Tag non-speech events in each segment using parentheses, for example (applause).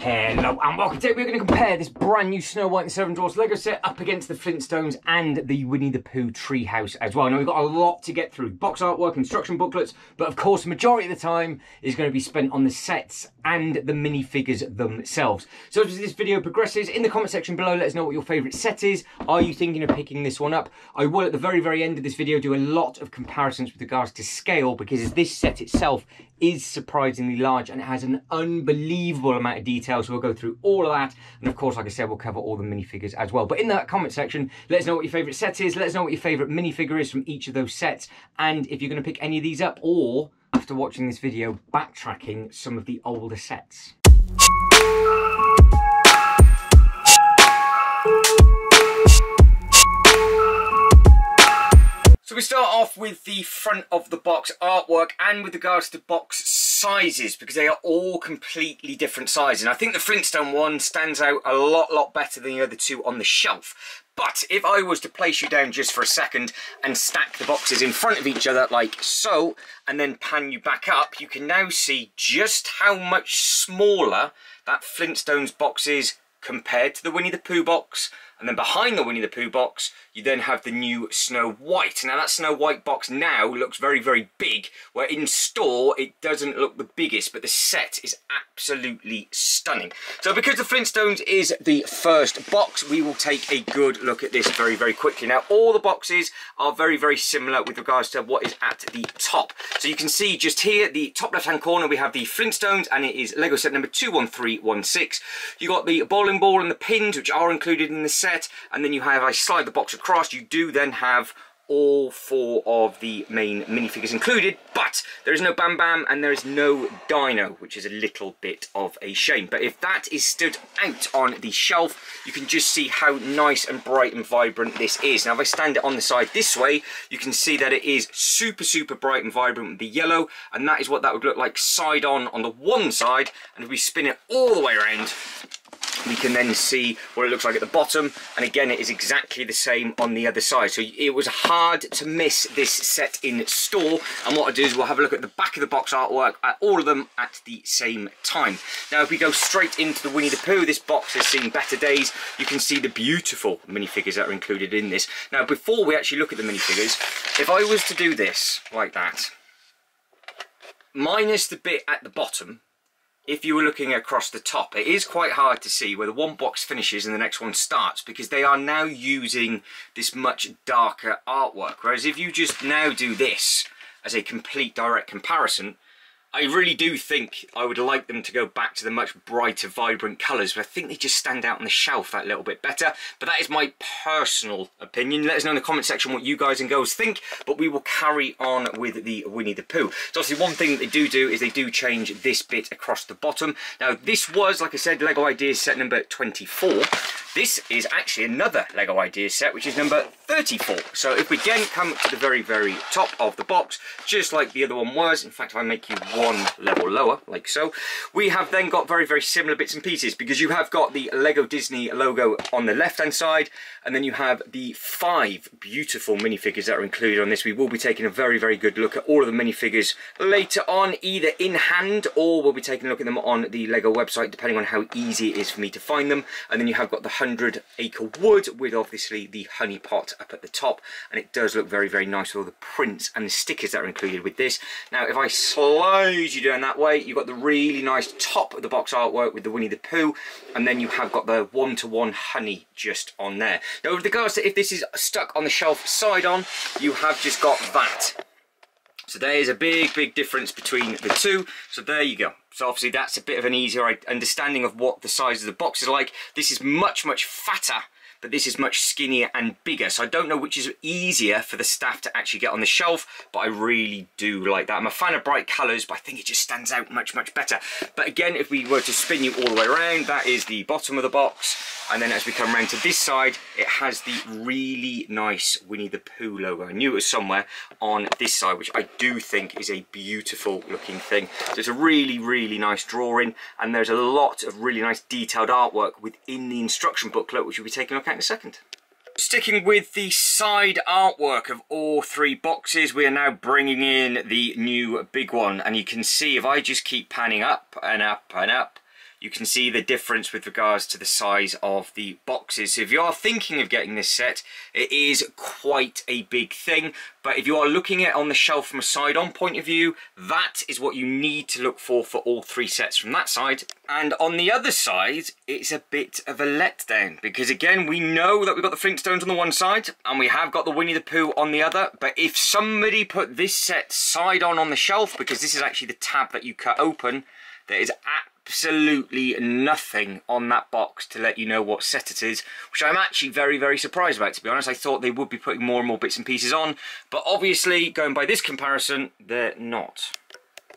Hello and welcome. Today we're going to compare this brand new Snow White and Seven Dwarfs Lego set up against the Flintstones and the Winnie the Pooh treehouse as well. Now we've got a lot to get through. Box artwork, instruction booklets, but of course the majority of the time is going to be spent on the sets and the minifigures themselves. So as this video progresses, in the comment section below let us know what your favourite set is. Are you thinking of picking this one up? I will at the very very end of this video do a lot of comparisons with regards to scale because this set itself is surprisingly large and it has an unbelievable amount of detail. So we'll go through all of that. And of course, like I said, we'll cover all the minifigures as well. But in that comment section, let us know what your favorite set is. Let us know what your favorite minifigure is from each of those sets. And if you're going to pick any of these up or after watching this video, backtracking some of the older sets. So we start off with the front of the box artwork and with regards to box sizes because they are all completely different sizes. And I think the Flintstone one stands out a lot, lot better than the other two on the shelf. But if I was to place you down just for a second and stack the boxes in front of each other like so, and then pan you back up, you can now see just how much smaller that Flintstones box is compared to the Winnie the Pooh box. And then behind the Winnie the Pooh box, you then have the new Snow White. Now that Snow White box now looks very, very big, where in store it doesn't look the biggest, but the set is absolutely stunning. So because the Flintstones is the first box, we will take a good look at this very, very quickly. Now all the boxes are very, very similar with regards to what is at the top. So you can see just here, the top left-hand corner, we have the Flintstones, and it is Lego set number 21316. You got the bowling ball and the pins, which are included in the set and then you have, I slide the box across, you do then have all four of the main minifigures included, but there is no Bam Bam and there is no Dino, which is a little bit of a shame. But if that is stood out on the shelf, you can just see how nice and bright and vibrant this is. Now, if I stand it on the side this way, you can see that it is super, super bright and vibrant with the yellow, and that is what that would look like side on on the one side, and if we spin it all the way around, we can then see what it looks like at the bottom and again it is exactly the same on the other side. So it was hard to miss this set in store and what I'll do is we'll have a look at the back of the box artwork at all of them at the same time. Now if we go straight into the Winnie the Pooh this box has seen better days. You can see the beautiful minifigures that are included in this. Now before we actually look at the minifigures if I was to do this like that minus the bit at the bottom if you were looking across the top, it is quite hard to see where the one box finishes and the next one starts because they are now using this much darker artwork. Whereas if you just now do this as a complete direct comparison, I really do think I would like them to go back to the much brighter, vibrant colours, but I think they just stand out on the shelf that little bit better. But that is my personal opinion. Let us know in the comment section what you guys and girls think, but we will carry on with the Winnie the Pooh. So obviously one thing that they do do is they do change this bit across the bottom. Now this was, like I said, LEGO Ideas set number 24. This is actually another LEGO Ideas set, which is number 34. So if we again come to the very, very top of the box, just like the other one was, in fact, I make you one level lower, like so, we have then got very, very similar bits and pieces because you have got the LEGO Disney logo on the left-hand side, and then you have the five beautiful minifigures that are included on this. We will be taking a very, very good look at all of the minifigures later on, either in hand or we'll be taking a look at them on the LEGO website, depending on how easy it is for me to find them. And then you have got the 100 acre wood with obviously the honey pot up at the top and it does look very very nice with all the prints and the stickers that are included with this now if I slide you down that way you've got the really nice top of the box artwork with the Winnie the Pooh and then you have got the one-to-one -one honey just on there now with regards to if this is stuck on the shelf side on you have just got that so there is a big, big difference between the two. So there you go. So obviously that's a bit of an easier understanding of what the size of the box is like. This is much, much fatter but this is much skinnier and bigger. So I don't know which is easier for the staff to actually get on the shelf, but I really do like that. I'm a fan of bright colours, but I think it just stands out much, much better. But again, if we were to spin you all the way around, that is the bottom of the box. And then as we come around to this side, it has the really nice Winnie the Pooh logo. I knew it was somewhere on this side, which I do think is a beautiful looking thing. So it's a really, really nice drawing. And there's a lot of really nice detailed artwork within the instruction booklet, which we'll be taking a look at in a second. Sticking with the side artwork of all three boxes, we are now bringing in the new big one. And you can see if I just keep panning up and up and up, you can see the difference with regards to the size of the boxes. So if you are thinking of getting this set, it is quite a big thing. But if you are looking at on the shelf from a side-on point of view, that is what you need to look for for all three sets from that side. And on the other side, it's a bit of a letdown because again, we know that we've got the Flintstones on the one side and we have got the Winnie the Pooh on the other. But if somebody put this set side on on the shelf, because this is actually the tab that you cut open, there is absolutely nothing on that box to let you know what set it is, which I'm actually very, very surprised about, to be honest. I thought they would be putting more and more bits and pieces on, but obviously, going by this comparison, they're not.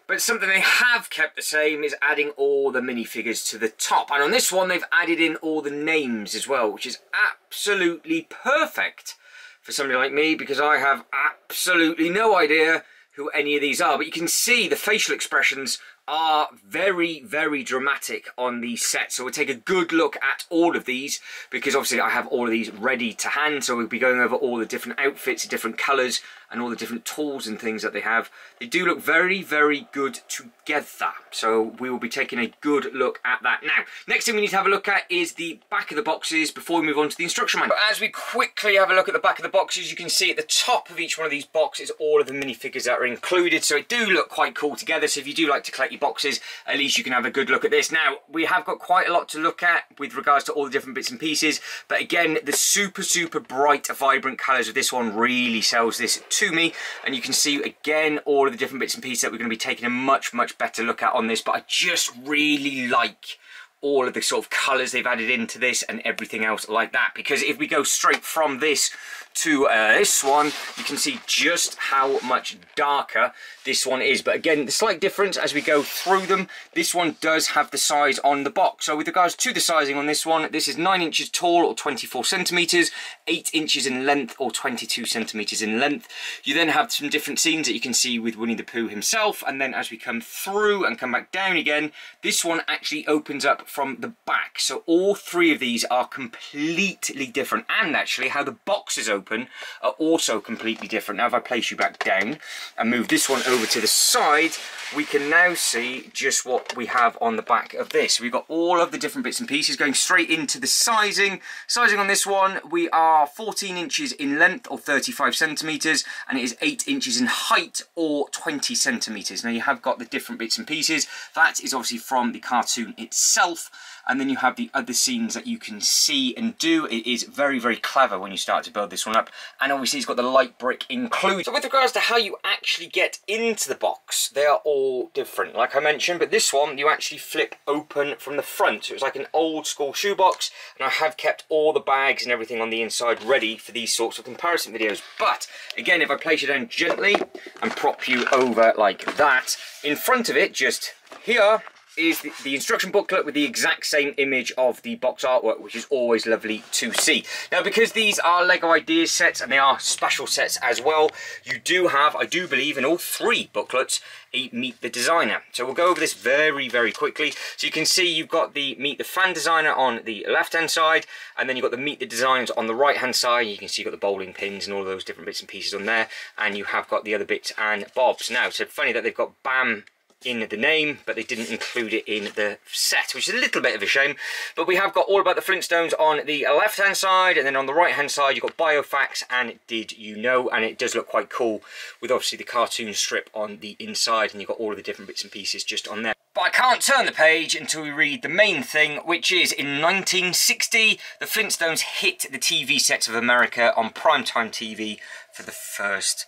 But something they have kept the same is adding all the minifigures to the top. And on this one, they've added in all the names as well, which is absolutely perfect for somebody like me, because I have absolutely no idea who any of these are. But you can see the facial expressions are very, very dramatic on the set. So we'll take a good look at all of these because obviously I have all of these ready to hand. So we'll be going over all the different outfits, different colours and all the different tools and things that they have. They do look very, very good together. So we will be taking a good look at that. Now, next thing we need to have a look at is the back of the boxes before we move on to the instruction manual. As we quickly have a look at the back of the boxes, you can see at the top of each one of these boxes all of the minifigures that are included. So it do look quite cool together. So if you do like to collect your boxes, at least you can have a good look at this. Now, we have got quite a lot to look at with regards to all the different bits and pieces, but again, the super, super bright, vibrant colours of this one really sells this me, and you can see again all of the different bits and pieces that we're going to be taking a much, much better look at on this, but I just really like all of the sort of colours they've added into this and everything else like that because if we go straight from this to uh, this one, you can see just how much darker this one is. But again, the slight difference as we go through them, this one does have the size on the box. So with regards to the sizing on this one, this is 9 inches tall or 24 centimetres, 8 inches in length or 22 centimetres in length. You then have some different scenes that you can see with Winnie the Pooh himself. And then as we come through and come back down again, this one actually opens up from the back. So all three of these are completely different. And actually how the boxes open open are also completely different. Now if I place you back down and move this one over to the side, we can now see just what we have on the back of this. We've got all of the different bits and pieces going straight into the sizing. Sizing on this one, we are 14 inches in length or 35 centimetres and it is 8 inches in height or 20 centimetres. Now you have got the different bits and pieces. That is obviously from the cartoon itself and then you have the other scenes that you can see and do. It is very, very clever when you start to build this one up, and obviously it's got the light brick included. So with regards to how you actually get into the box, they are all different, like I mentioned, but this one you actually flip open from the front. So it's like an old school shoebox, and I have kept all the bags and everything on the inside ready for these sorts of comparison videos. But again, if I place you down gently and prop you over like that, in front of it, just here, is the, the, instruction booklet with the exact same image of the box artwork, which is always lovely to see. Now, because these are LEGO Ideas sets and they are special sets as well, you do have, I do believe, in all three booklets, a Meet the Designer. So we'll go over this very, very quickly. So you can see you've got the Meet the Fan Designer on the left-hand side, and then you've got the Meet the Designs on the right-hand side. You can see you've got the bowling pins and all those different bits and pieces on there, and you have got the other bits and bobs. Now, so funny that they've got BAM in the name, but they didn't include it in the set, which is a little bit of a shame. But we have got all about the Flintstones on the left-hand side, and then on the right-hand side, you've got Biofacts and Did You Know, and it does look quite cool with obviously the cartoon strip on the inside, and you've got all of the different bits and pieces just on there. But I can't turn the page until we read the main thing, which is in 1960, the Flintstones hit the TV sets of America on primetime TV for the first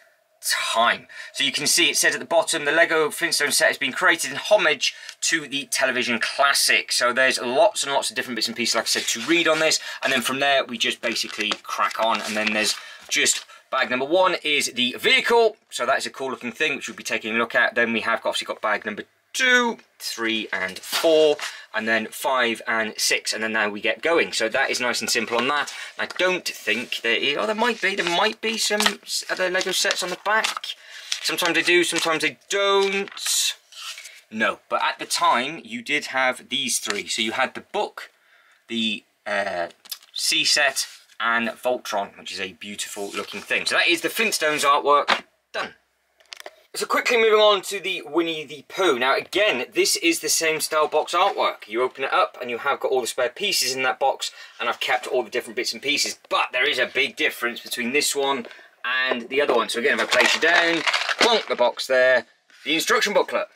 time. So you can see it says at the bottom, the Lego Flintstone set has been created in homage to the television classic. So there's lots and lots of different bits and pieces, like I said, to read on this. And then from there, we just basically crack on. And then there's just bag number one is the vehicle. So that is a cool looking thing, which we'll be taking a look at. Then we have obviously got bag number two, three, and four, and then five and six, and then now we get going. So that is nice and simple on that. I don't think there is, oh, there might be, there might be some other Lego sets on the back. Sometimes they do, sometimes they don't. No, but at the time, you did have these three. So you had the book, the uh, C set, and Voltron, which is a beautiful looking thing. So that is the Flintstones artwork done. So quickly moving on to the Winnie the Pooh. Now again, this is the same style box artwork. You open it up and you have got all the spare pieces in that box and I've kept all the different bits and pieces. But there is a big difference between this one and the other one. So again, if I place you down, plonk the box there, the instruction booklet.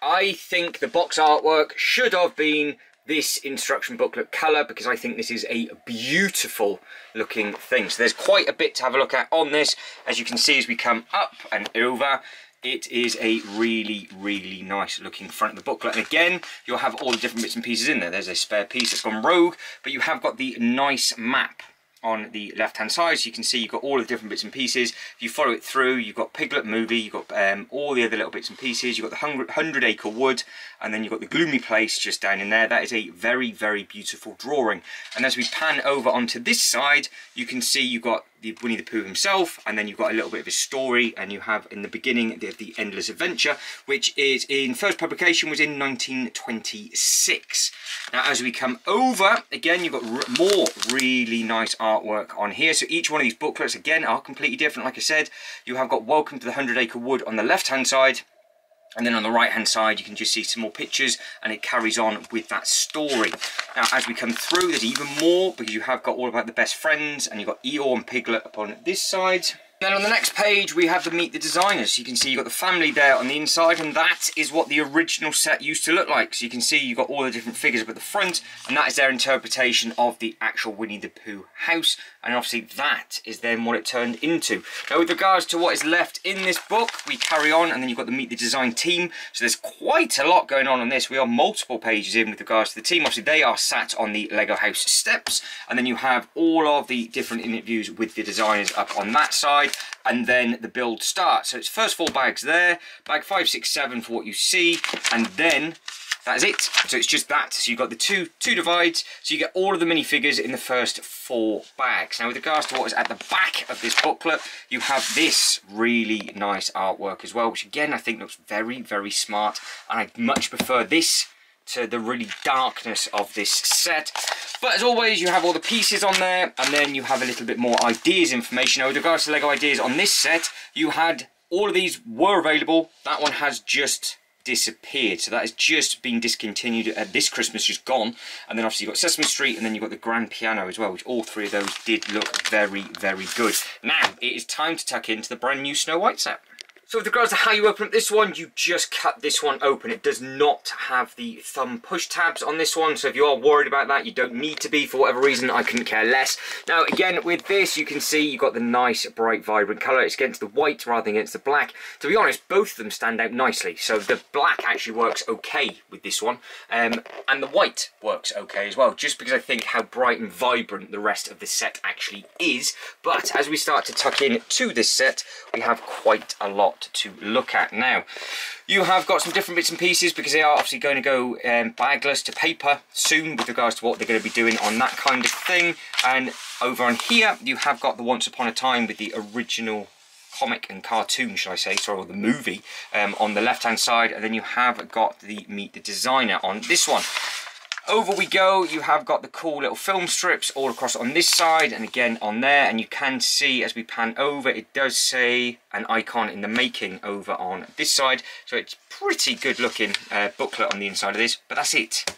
I think the box artwork should have been this instruction booklet colour because I think this is a beautiful looking thing. So there's quite a bit to have a look at on this. As you can see as we come up and over, it is a really, really nice looking front of the booklet. And again, you'll have all the different bits and pieces in there. There's a spare piece that's gone rogue, but you have got the nice map on the left hand side. So you can see you've got all the different bits and pieces. If you follow it through you've got Piglet movie you've got um, all the other little bits and pieces. You've got the hundred acre wood and then you've got the gloomy place just down in there. That is a very very beautiful drawing. And as we pan over onto this side you can see you've got the Winnie the Pooh himself, and then you've got a little bit of his story, and you have in the beginning the, the Endless Adventure, which is in first publication was in 1926. Now, as we come over, again, you've got more really nice artwork on here. So each one of these booklets, again, are completely different. Like I said, you have got Welcome to the Hundred Acre Wood on the left-hand side, and then on the right hand side you can just see some more pictures and it carries on with that story. Now as we come through there's even more because you have got all about the best friends and you've got Eeyore and Piglet upon this side. Then on the next page we have the Meet the Designers. You can see you've got the family there on the inside and that is what the original set used to look like. So you can see you've got all the different figures up at the front and that is their interpretation of the actual Winnie the Pooh house and obviously that is then what it turned into. Now with regards to what is left in this book we carry on and then you've got the Meet the Design team. So there's quite a lot going on on this. We are multiple pages in with regards to the team. Obviously they are sat on the Lego house steps and then you have all of the different interviews with the designers up on that side and then the build starts. So it's first four bags there, bag five, six, seven for what you see, and then that is it. So it's just that. So you've got the two two divides, so you get all of the minifigures in the first four bags. Now with regards to what is at the back of this booklet, you have this really nice artwork as well, which again I think looks very, very smart, and I much prefer this to the really darkness of this set. But as always, you have all the pieces on there, and then you have a little bit more ideas information. Now, with regards to LEGO ideas on this set, you had all of these were available. That one has just disappeared. So that has just been discontinued. Uh, this Christmas just gone. And then obviously you've got Sesame Street and then you've got the Grand Piano as well, which all three of those did look very, very good. Now, it is time to tuck into the brand new Snow White set. So with regards to how you open up this one, you just cut this one open. It does not have the thumb push tabs on this one, so if you are worried about that, you don't need to be for whatever reason, I couldn't care less. Now again, with this, you can see you've got the nice, bright, vibrant colour. It's against the white rather than against the black. To be honest, both of them stand out nicely. So the black actually works okay with this one, um, and the white works okay as well, just because I think how bright and vibrant the rest of the set actually is. But as we start to tuck in to this set, we have quite a lot to look at. Now, you have got some different bits and pieces because they are obviously going to go um, bagless to paper soon with regards to what they're going to be doing on that kind of thing. And over on here, you have got the Once Upon a Time with the original comic and cartoon, shall I say, sorry, or the movie um, on the left-hand side, and then you have got the Meet the Designer on this one. Over we go, you have got the cool little film strips all across on this side and again on there and you can see as we pan over it does say an icon in the making over on this side so it's pretty good looking uh, booklet on the inside of this but that's it.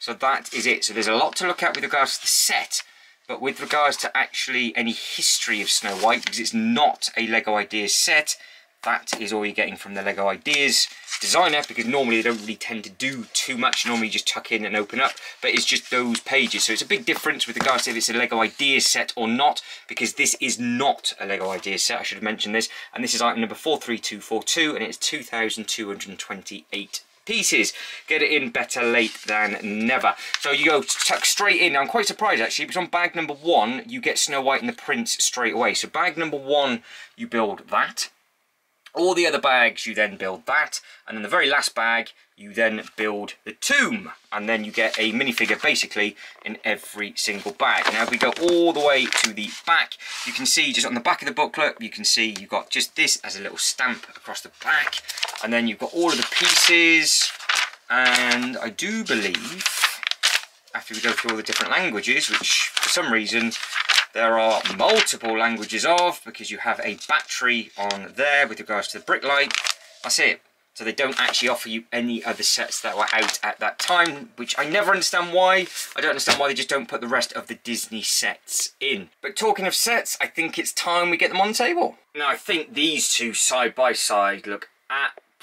So that is it. So there's a lot to look at with regards to the set but with regards to actually any history of Snow White because it's not a LEGO Ideas set that is all you're getting from the LEGO Ideas designer because normally they don't really tend to do too much normally just tuck in and open up but it's just those pages so it's a big difference with regards to if it's a Lego Ideas set or not because this is not a Lego Ideas set I should have mentioned this and this is item number 43242 and it's 2228 pieces. Get it in better late than never. So you go tuck straight in. I'm quite surprised actually because on bag number one you get Snow White and the Prince straight away. So bag number one you build that. All the other bags, you then build that, and then the very last bag, you then build the tomb, and then you get a minifigure basically in every single bag. Now, if we go all the way to the back, you can see just on the back of the booklet, you can see you've got just this as a little stamp across the back, and then you've got all of the pieces, and I do believe, after we go through all the different languages, which for some reason there are multiple languages of because you have a battery on there with regards to the brick light. That's it. So they don't actually offer you any other sets that were out at that time, which I never understand why. I don't understand why they just don't put the rest of the Disney sets in. But talking of sets, I think it's time we get them on the table. Now, I think these two side by side look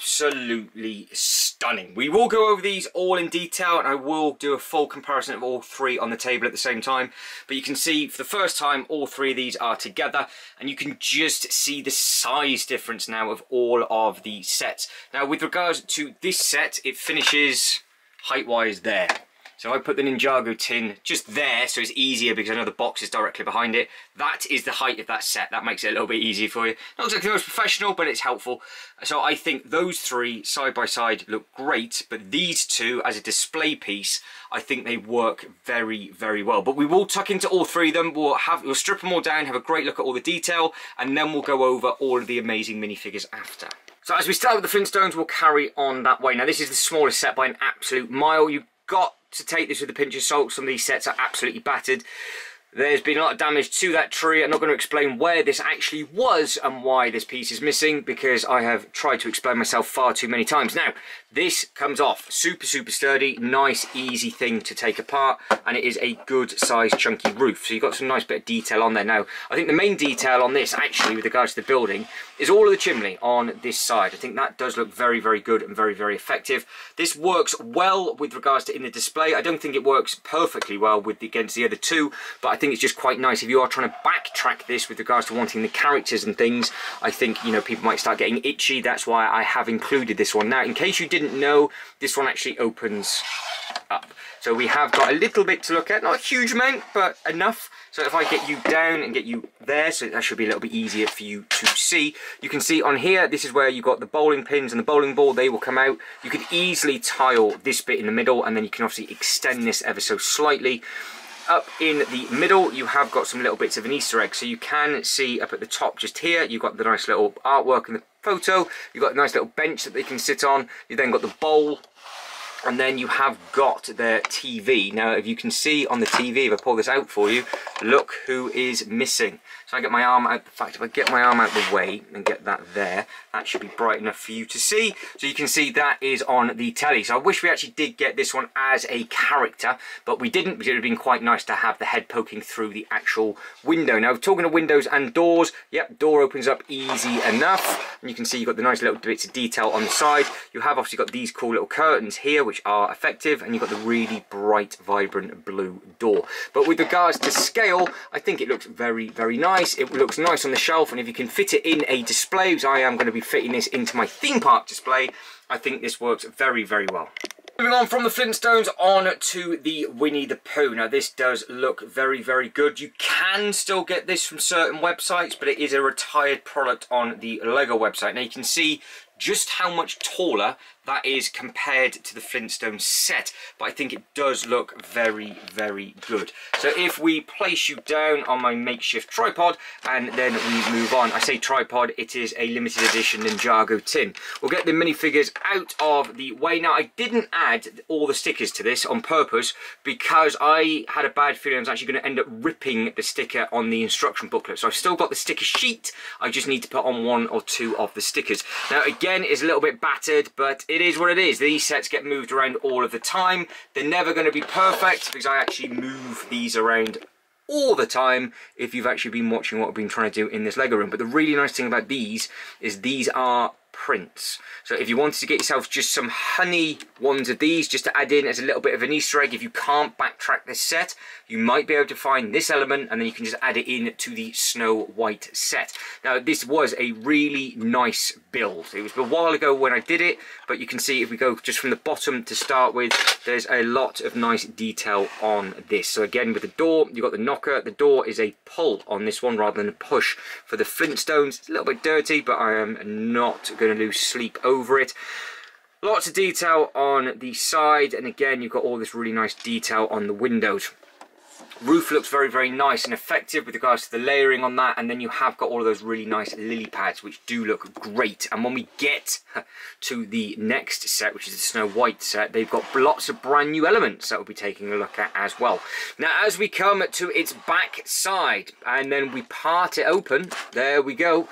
absolutely stunning. We will go over these all in detail and I will do a full comparison of all three on the table at the same time. But you can see for the first time all three of these are together and you can just see the size difference now of all of the sets. Now with regards to this set, it finishes height-wise there. So I put the Ninjago tin just there so it's easier because I know the box is directly behind it. That is the height of that set. That makes it a little bit easier for you. Not exactly the most professional, but it's helpful. So I think those three side by side look great, but these two as a display piece, I think they work very, very well. But we will tuck into all three of them. We'll have we'll strip them all down, have a great look at all the detail, and then we'll go over all of the amazing minifigures after. So as we start with the Flintstones, we'll carry on that way. Now this is the smallest set by an absolute mile. You've got to take this with a pinch of salt. Some of these sets are absolutely battered. There's been a lot of damage to that tree. I'm not going to explain where this actually was and why this piece is missing because I have tried to explain myself far too many times. Now, this comes off super, super sturdy, nice, easy thing to take apart, and it is a good size chunky roof. So you've got some nice bit of detail on there. Now, I think the main detail on this, actually, with regards to the building, is all of the chimney on this side. I think that does look very, very good and very, very effective. This works well with regards to in the display. I don't think it works perfectly well with the, against the other two, but I think it's just quite nice. If you are trying to backtrack this with regards to wanting the characters and things, I think, you know, people might start getting itchy. That's why I have included this one. Now, in case you didn't know, this one actually opens up. So we have got a little bit to look at, not a huge amount, but enough. So if I get you down and get you there, so that should be a little bit easier for you to see. You can see on here, this is where you've got the bowling pins and the bowling ball, they will come out. You could easily tile this bit in the middle, and then you can obviously extend this ever so slightly up in the middle you have got some little bits of an easter egg so you can see up at the top just here you've got the nice little artwork in the photo you've got a nice little bench that they can sit on you then got the bowl and then you have got their TV. Now, if you can see on the TV, if I pull this out for you, look who is missing. So I get my arm out, in fact, if I get my arm out the way and get that there, that should be bright enough for you to see. So you can see that is on the telly. So I wish we actually did get this one as a character, but we didn't because it would have been quite nice to have the head poking through the actual window. Now, talking of windows and doors, yep, door opens up easy enough. And you can see you've got the nice little bits of detail on the side. You have obviously got these cool little curtains here, which are effective, and you've got the really bright, vibrant blue door. But with regards to scale, I think it looks very, very nice. It looks nice on the shelf, and if you can fit it in a display, which I am going to be fitting this into my theme park display, I think this works very, very well. Moving on from the Flintstones on to the Winnie the Pooh. Now this does look very, very good. You can still get this from certain websites, but it is a retired product on the LEGO website. Now you can see just how much taller that is compared to the Flintstone set but I think it does look very very good. So if we place you down on my makeshift tripod and then we move on. I say tripod it is a limited edition Ninjago tin. We'll get the minifigures out of the way. Now I didn't add all the stickers to this on purpose because I had a bad feeling I was actually going to end up ripping the sticker on the instruction booklet. So I've still got the sticker sheet. I just need to put on one or two of the stickers. Now again is a little bit battered, but it is what it is. These sets get moved around all of the time. They're never going to be perfect because I actually move these around all the time if you've actually been watching what I've been trying to do in this Lego room. But the really nice thing about these is these are prints. So if you wanted to get yourself just some honey ones of these, just to add in as a little bit of an Easter egg, if you can't backtrack this set, you might be able to find this element and then you can just add it in to the Snow White set. Now this was a really nice build. It was a while ago when I did it, but you can see if we go just from the bottom to start with, there's a lot of nice detail on this. So again, with the door, you've got the knocker. The door is a pull on this one rather than a push. For the Flintstones, it's a little bit dirty, but I am not going to lose sleep over it. Lots of detail on the side, and again, you've got all this really nice detail on the windows. Roof looks very, very nice and effective with regards to the layering on that. And then you have got all of those really nice lily pads, which do look great. And when we get (laughs) to the next set, which is the Snow White set, they've got lots of brand new elements that we'll be taking a look at as well. Now, as we come to its back side, and then we part it open, there we go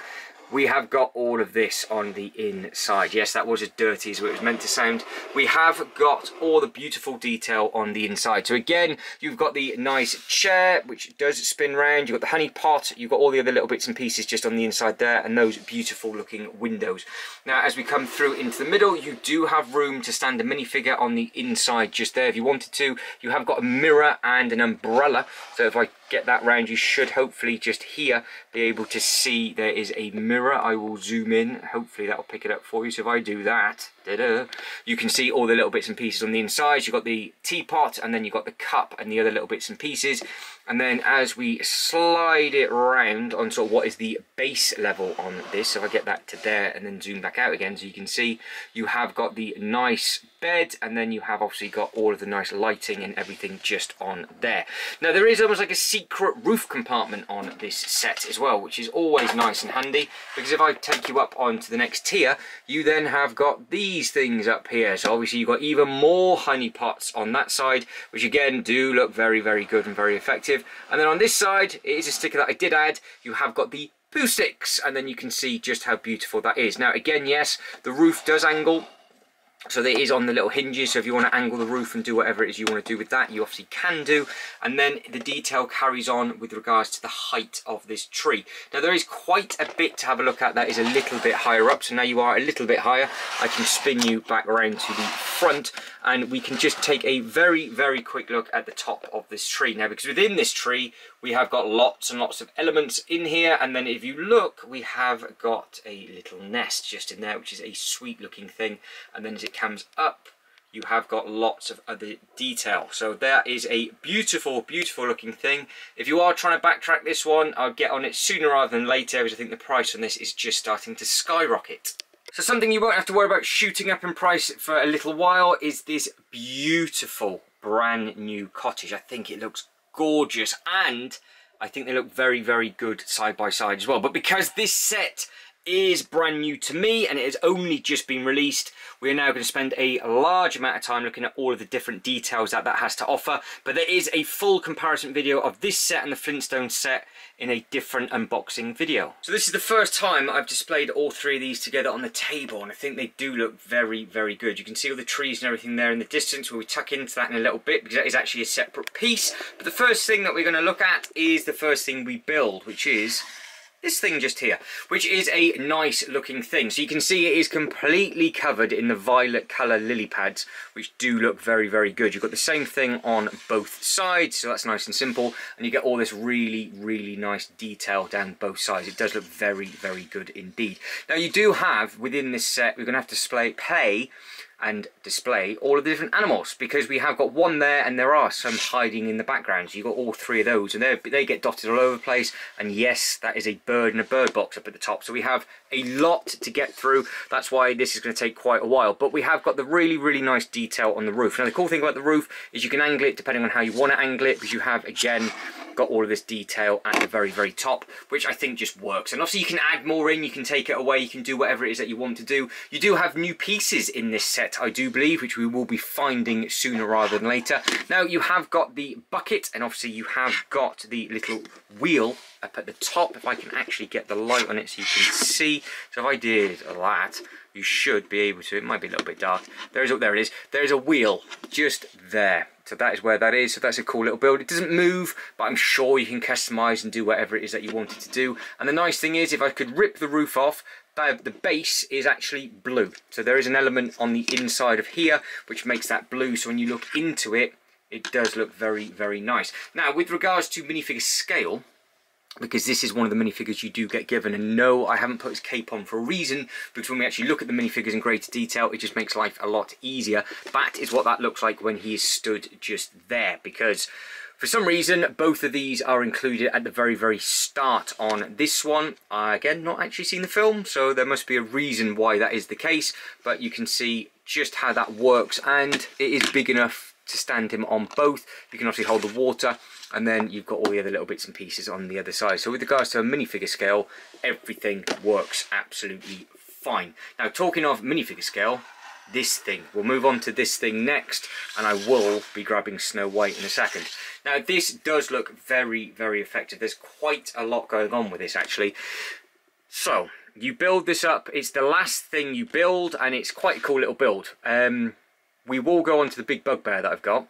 we have got all of this on the inside. Yes, that was as dirty as it was meant to sound. We have got all the beautiful detail on the inside. So again, you've got the nice chair, which does spin round. You've got the honey pot. You've got all the other little bits and pieces just on the inside there, and those beautiful looking windows. Now, as we come through into the middle, you do have room to stand a minifigure on the inside just there if you wanted to. You have got a mirror and an umbrella. So if I get that round, you should hopefully just here be able to see there is a mirror. I will zoom in. Hopefully that will pick it up for you. So if I do that, you can see all the little bits and pieces on the inside. You've got the teapot and then you've got the cup and the other little bits and pieces. And then as we slide it around on sort of what is the base level on this, so if I get that to there and then zoom back out again so you can see, you have got the nice bed and then you have obviously got all of the nice lighting and everything just on there. Now there is almost like a secret roof compartment on this set as well, which is always nice and handy because if I take you up onto the next tier, you then have got these things up here. So obviously you've got even more honey pots on that side, which again do look very, very good and very effective. And then on this side, it is a sticker that I did add. You have got the Poohsticks, and then you can see just how beautiful that is. Now, again, yes, the roof does angle so it is on the little hinges, so if you want to angle the roof and do whatever it is you want to do with that, you obviously can do. And then the detail carries on with regards to the height of this tree. Now there is quite a bit to have a look at that is a little bit higher up, so now you are a little bit higher. I can spin you back around to the front and we can just take a very, very quick look at the top of this tree. Now because within this tree, we have got lots and lots of elements in here and then if you look we have got a little nest just in there which is a sweet looking thing and then as it comes up you have got lots of other detail. So that is a beautiful beautiful looking thing. If you are trying to backtrack this one I'll get on it sooner rather than later because I think the price on this is just starting to skyrocket. So something you won't have to worry about shooting up in price for a little while is this beautiful brand new cottage. I think it looks gorgeous and I think they look very, very good side by side as well. But because this set is brand new to me and it has only just been released. We are now going to spend a large amount of time looking at all of the different details that that has to offer. But there is a full comparison video of this set and the Flintstone set in a different unboxing video. So this is the first time I've displayed all three of these together on the table and I think they do look very, very good. You can see all the trees and everything there in the distance. We'll tuck into that in a little bit because that is actually a separate piece. But the first thing that we're going to look at is the first thing we build, which is this thing just here, which is a nice looking thing. So you can see it is completely covered in the violet colour lily pads, which do look very, very good. You've got the same thing on both sides, so that's nice and simple. And you get all this really, really nice detail down both sides. It does look very, very good indeed. Now you do have, within this set, we're going to have to display, play and display all of the different animals because we have got one there and there are some hiding in the background. So you've got all three of those and they get dotted all over the place. And yes, that is a bird and a bird box up at the top. So we have a lot to get through. That's why this is going to take quite a while. But we have got the really, really nice detail on the roof. Now the cool thing about the roof is you can angle it depending on how you want to angle it because you have, again, got all of this detail at the very, very top, which I think just works. And obviously you can add more in, you can take it away, you can do whatever it is that you want to do. You do have new pieces in this set, I do believe, which we will be finding sooner rather than later. Now you have got the bucket, and obviously you have got the little wheel up at the top, if I can actually get the light on it so you can see. So if I did that, you should be able to, it might be a little bit dark. There is, there it is. There's a wheel just there. So that is where that is. So that's a cool little build. It doesn't move, but I'm sure you can customize and do whatever it is that you wanted to do. And the nice thing is, if I could rip the roof off, the base is actually blue. So there is an element on the inside of here, which makes that blue. So when you look into it, it does look very, very nice. Now, with regards to minifigure scale, because this is one of the minifigures you do get given and no I haven't put his cape on for a reason because when we actually look at the minifigures in greater detail it just makes life a lot easier that is what that looks like when he is stood just there because for some reason both of these are included at the very very start on this one uh, again not actually seen the film so there must be a reason why that is the case but you can see just how that works and it is big enough to stand him on both. You can obviously hold the water and then you've got all the other little bits and pieces on the other side. So with regards to a minifigure scale, everything works absolutely fine. Now talking of minifigure scale, this thing. We'll move on to this thing next and I will be grabbing Snow White in a second. Now this does look very, very effective. There's quite a lot going on with this actually. So, you build this up. It's the last thing you build and it's quite a cool little build. Um, we will go on to the big bugbear that I've got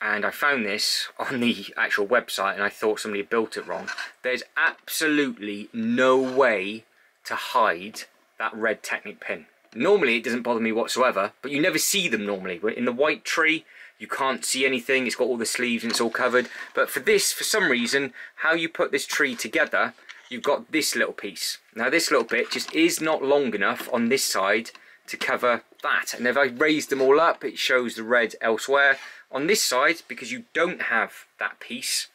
and I found this (laughs) on the actual website and I thought somebody had built it wrong. There's absolutely no way to hide that red Technic pin. Normally it doesn't bother me whatsoever, but you never see them normally. In the white tree, you can't see anything, it's got all the sleeves and it's all covered. But for this, for some reason, how you put this tree together, you've got this little piece. Now this little bit just is not long enough on this side to cover that. And if I raise them all up, it shows the red elsewhere. On this side, because you don't have that piece,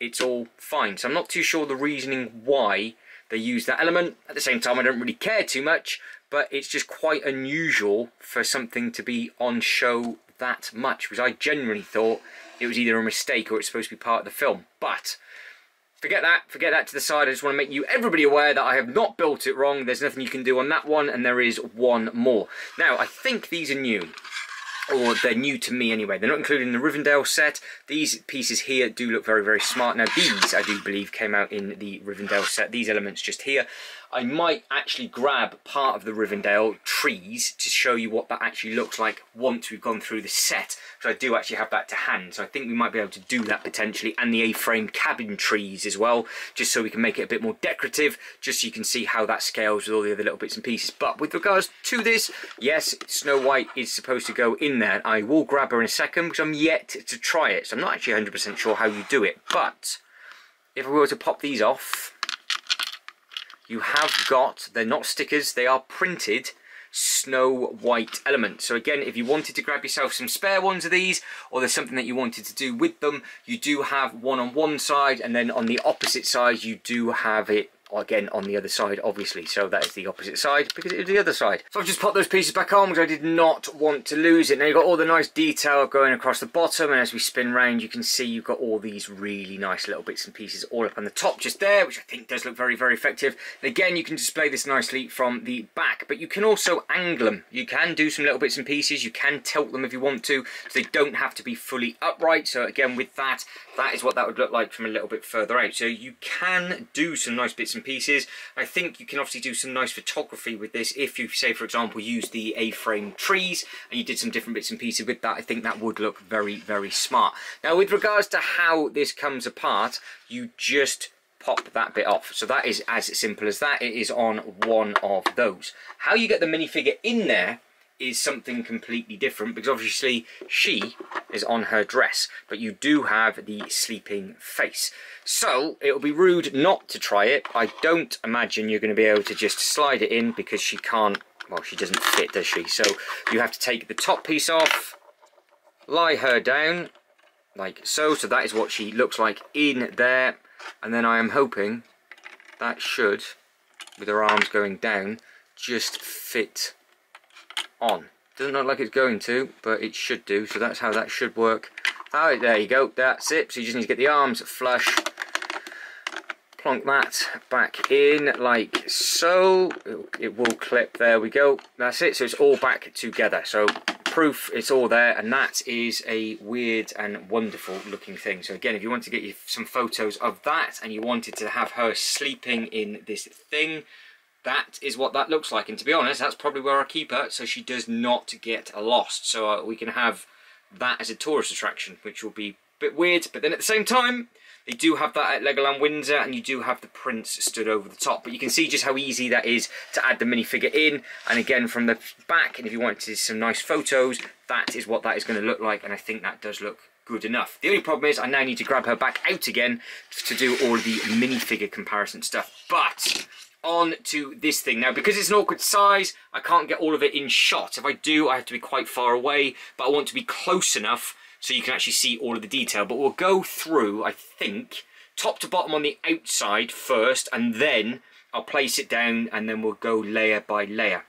it's all fine. So I'm not too sure the reasoning why they use that element. At the same time, I don't really care too much, but it's just quite unusual for something to be on show that much, because I genuinely thought it was either a mistake or it's supposed to be part of the film. But forget that, forget that to the side. I just want to make you, everybody aware that I have not built it wrong. There's nothing you can do on that one, and there is one more. Now, I think these are new or they're new to me anyway. They're not included in the Rivendell set. These pieces here do look very, very smart. Now these, I do believe, came out in the Rivendell set. These elements just here I might actually grab part of the Rivendell trees to show you what that actually looks like once we've gone through the set. So I do actually have that to hand. So I think we might be able to do that potentially. And the A-frame cabin trees as well, just so we can make it a bit more decorative, just so you can see how that scales with all the other little bits and pieces. But with regards to this, yes, Snow White is supposed to go in there. I will grab her in a second because I'm yet to try it. So I'm not actually 100% sure how you do it. But if we were to pop these off, you have got, they're not stickers, they are printed snow white elements. So again, if you wanted to grab yourself some spare ones of these, or there's something that you wanted to do with them, you do have one on one side, and then on the opposite side, you do have it again on the other side obviously. So that is the opposite side because it is the other side. So I've just put those pieces back on because I did not want to lose it. Now you've got all the nice detail going across the bottom and as we spin round you can see you've got all these really nice little bits and pieces all up on the top just there which I think does look very very effective. And again you can display this nicely from the back but you can also angle them you can do some little bits and pieces. You can tilt them if you want to so they don't have to be fully upright. So again with that that is what that would look like from a little bit further out. So you can do some nice bits and pieces. I think you can obviously do some nice photography with this if you, say, for example, use the A-frame trees and you did some different bits and pieces with that. I think that would look very, very smart. Now, with regards to how this comes apart, you just pop that bit off. So that is as simple as that. It is on one of those. How you get the minifigure in there is something completely different because obviously she is on her dress but you do have the sleeping face. So it will be rude not to try it. I don't imagine you're going to be able to just slide it in because she can't well she doesn't fit does she? So you have to take the top piece off lie her down like so. So that is what she looks like in there. And then I am hoping that should with her arms going down just fit on. Doesn't look like it's going to, but it should do, so that's how that should work. Alright, there you go, that's it. So you just need to get the arms flush, plonk that back in like so. It will clip, there we go. That's it, so it's all back together. So proof it's all there and that is a weird and wonderful looking thing so again if you want to get you some photos of that and you wanted to have her sleeping in this thing that is what that looks like. And to be honest, that's probably where I keep her, so she does not get lost. So uh, we can have that as a tourist attraction, which will be a bit weird. But then at the same time, they do have that at Legoland Windsor, and you do have the prince stood over the top. But you can see just how easy that is to add the minifigure in. And again, from the back, and if you wanted some nice photos, that is what that is going to look like. And I think that does look good enough. The only problem is I now need to grab her back out again to do all the minifigure comparison stuff. But on to this thing. Now, because it's an awkward size, I can't get all of it in shot. If I do, I have to be quite far away, but I want to be close enough so you can actually see all of the detail. But we'll go through, I think, top to bottom on the outside first, and then I'll place it down, and then we'll go layer by layer.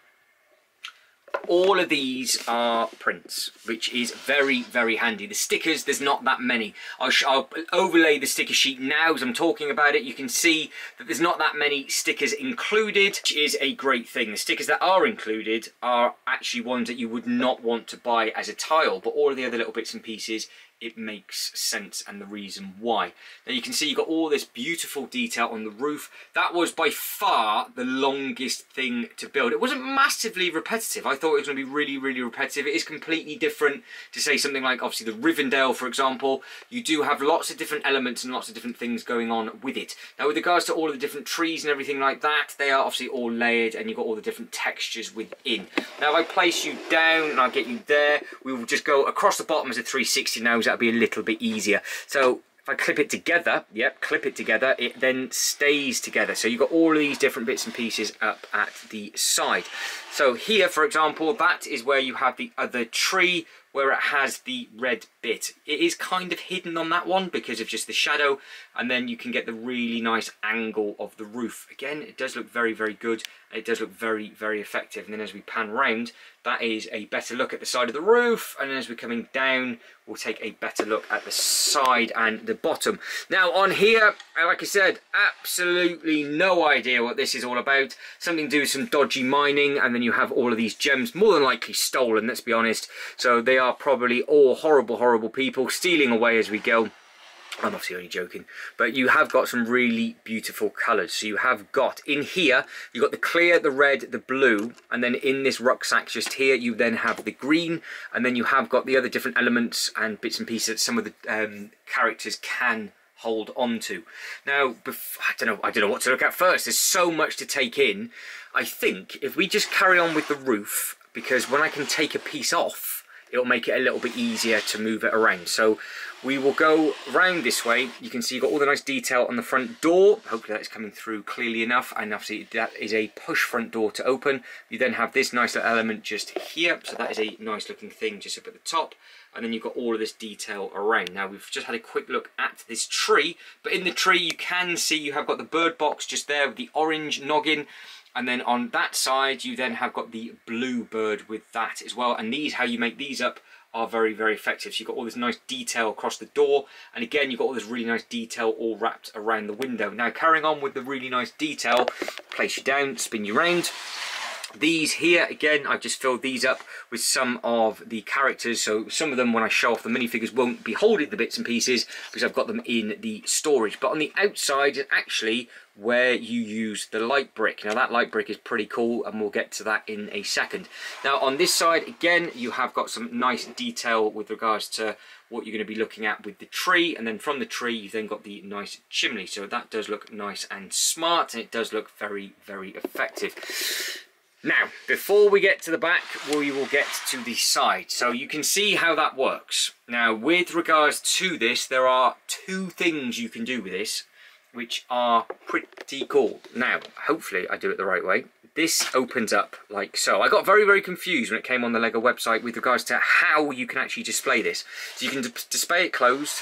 All of these are prints, which is very, very handy. The stickers, there's not that many. I'll, I'll, overlay the sticker sheet now as I'm talking about it. You can see that there's not that many stickers included, which is a great thing. The stickers that are included are actually ones that you would not want to buy as a tile, but all of the other little bits and pieces it makes sense and the reason why. Now you can see you've got all this beautiful detail on the roof. That was by far the longest thing to build. It wasn't massively repetitive. I thought it was going to be really, really repetitive. It is completely different to say something like obviously the Rivendell, for example. You do have lots of different elements and lots of different things going on with it. Now with regards to all of the different trees and everything like that, they are obviously all layered and you've got all the different textures within. Now if I place you down and I'll get you there, we will just go across the bottom as a 360 now that'll be a little bit easier. So if I clip it together, yep, clip it together, it then stays together. So you've got all these different bits and pieces up at the side. So here, for example, that is where you have the other tree where it has the red bit. It is kind of hidden on that one because of just the shadow and then you can get the really nice angle of the roof. Again, it does look very, very good. It does look very, very effective. And then as we pan round, that is a better look at the side of the roof. And then as we're coming down, we'll take a better look at the side and the bottom. Now on here, uh, like I said, absolutely no idea what this is all about. Something to do with some dodgy mining and then you have all of these gems, more than likely stolen, let's be honest. So they are probably all horrible, horrible people stealing away as we go. I'm obviously only joking, but you have got some really beautiful colours. So you have got, in here, you've got the clear, the red, the blue, and then in this rucksack just here, you then have the green, and then you have got the other different elements and bits and pieces that some of the um, characters can hold on to. Now, I don't know, I don't know what to look at first. There's so much to take in. I think if we just carry on with the roof, because when I can take a piece off, it'll make it a little bit easier to move it around. So we will go round this way. You can see you've got all the nice detail on the front door. Hopefully that's coming through clearly enough. And obviously that is a push front door to open. You then have this nice little element just here. So that is a nice looking thing just up at the top. And then you've got all of this detail around. Now we've just had a quick look at this tree. But in the tree you can see you have got the bird box just there with the orange noggin. And then on that side you then have got the blue bird with that as well. And these, how you make these up are very, very effective. So you've got all this nice detail across the door, and again, you've got all this really nice detail all wrapped around the window. Now, carrying on with the really nice detail, place you down, spin you round. These here, again, I've just filled these up with some of the characters. So some of them, when I show off the minifigures, won't be holding the bits and pieces because I've got them in the storage. But on the outside, is actually where you use the light brick. Now that light brick is pretty cool and we'll get to that in a second. Now on this side again you have got some nice detail with regards to what you're going to be looking at with the tree and then from the tree you've then got the nice chimney so that does look nice and smart and it does look very very effective. Now, before we get to the back, we will get to the side. So you can see how that works. Now, with regards to this, there are two things you can do with this which are pretty cool. Now, hopefully I do it the right way. This opens up like so. I got very, very confused when it came on the LEGO website with regards to how you can actually display this. So you can display it closed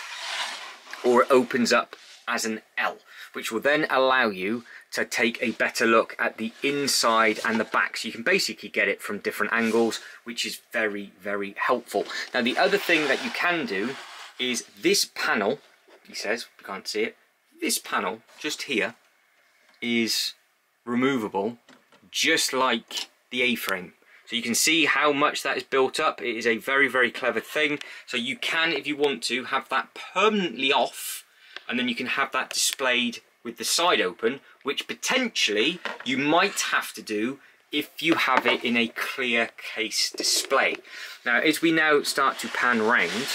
or it opens up as an L, which will then allow you to take a better look at the inside and the back. So you can basically get it from different angles, which is very, very helpful. Now, the other thing that you can do is this panel, he says, you can't see it, this panel just here is removable just like the A-frame. So you can see how much that is built up. It is a very, very clever thing. So you can, if you want to, have that permanently off and then you can have that displayed with the side open, which potentially you might have to do if you have it in a clear case display. Now, as we now start to pan round,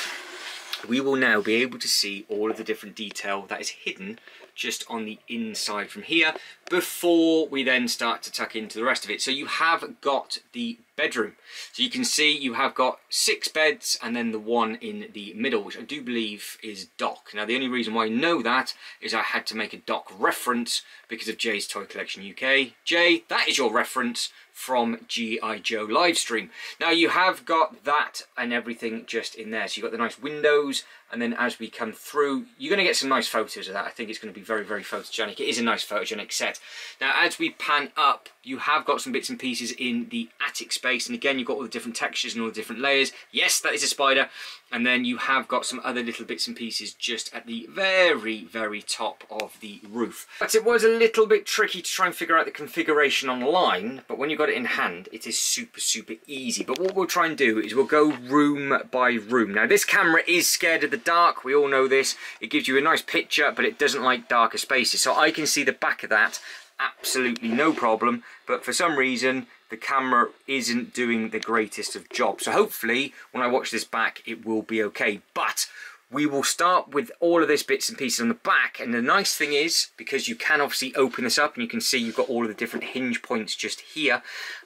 we will now be able to see all of the different detail that is hidden just on the inside from here before we then start to tuck into the rest of it. So you have got the bedroom. So you can see you have got six beds and then the one in the middle, which I do believe is Doc. Now the only reason why I know that is I had to make a Doc reference because of Jay's Toy Collection UK. Jay, that is your reference from G.I. Joe livestream. Now you have got that and everything just in there. So you've got the nice windows and then as we come through you're going to get some nice photos of that I think it's going to be very very photogenic it is a nice photogenic set now as we pan up you have got some bits and pieces in the attic space and again you've got all the different textures and all the different layers yes that is a spider and then you have got some other little bits and pieces just at the very very top of the roof. But it was a little bit tricky to try and figure out the configuration online but when you got it in hand it is super super easy. But what we'll try and do is we'll go room by room. Now this camera is scared of the dark. We all know this. It gives you a nice picture but it doesn't like darker spaces. So I can see the back of that absolutely no problem. But for some reason the camera isn't doing the greatest of jobs. So hopefully when I watch this back it will be okay. But we will start with all of this bits and pieces on the back. And the nice thing is because you can obviously open this up and you can see you've got all of the different hinge points just here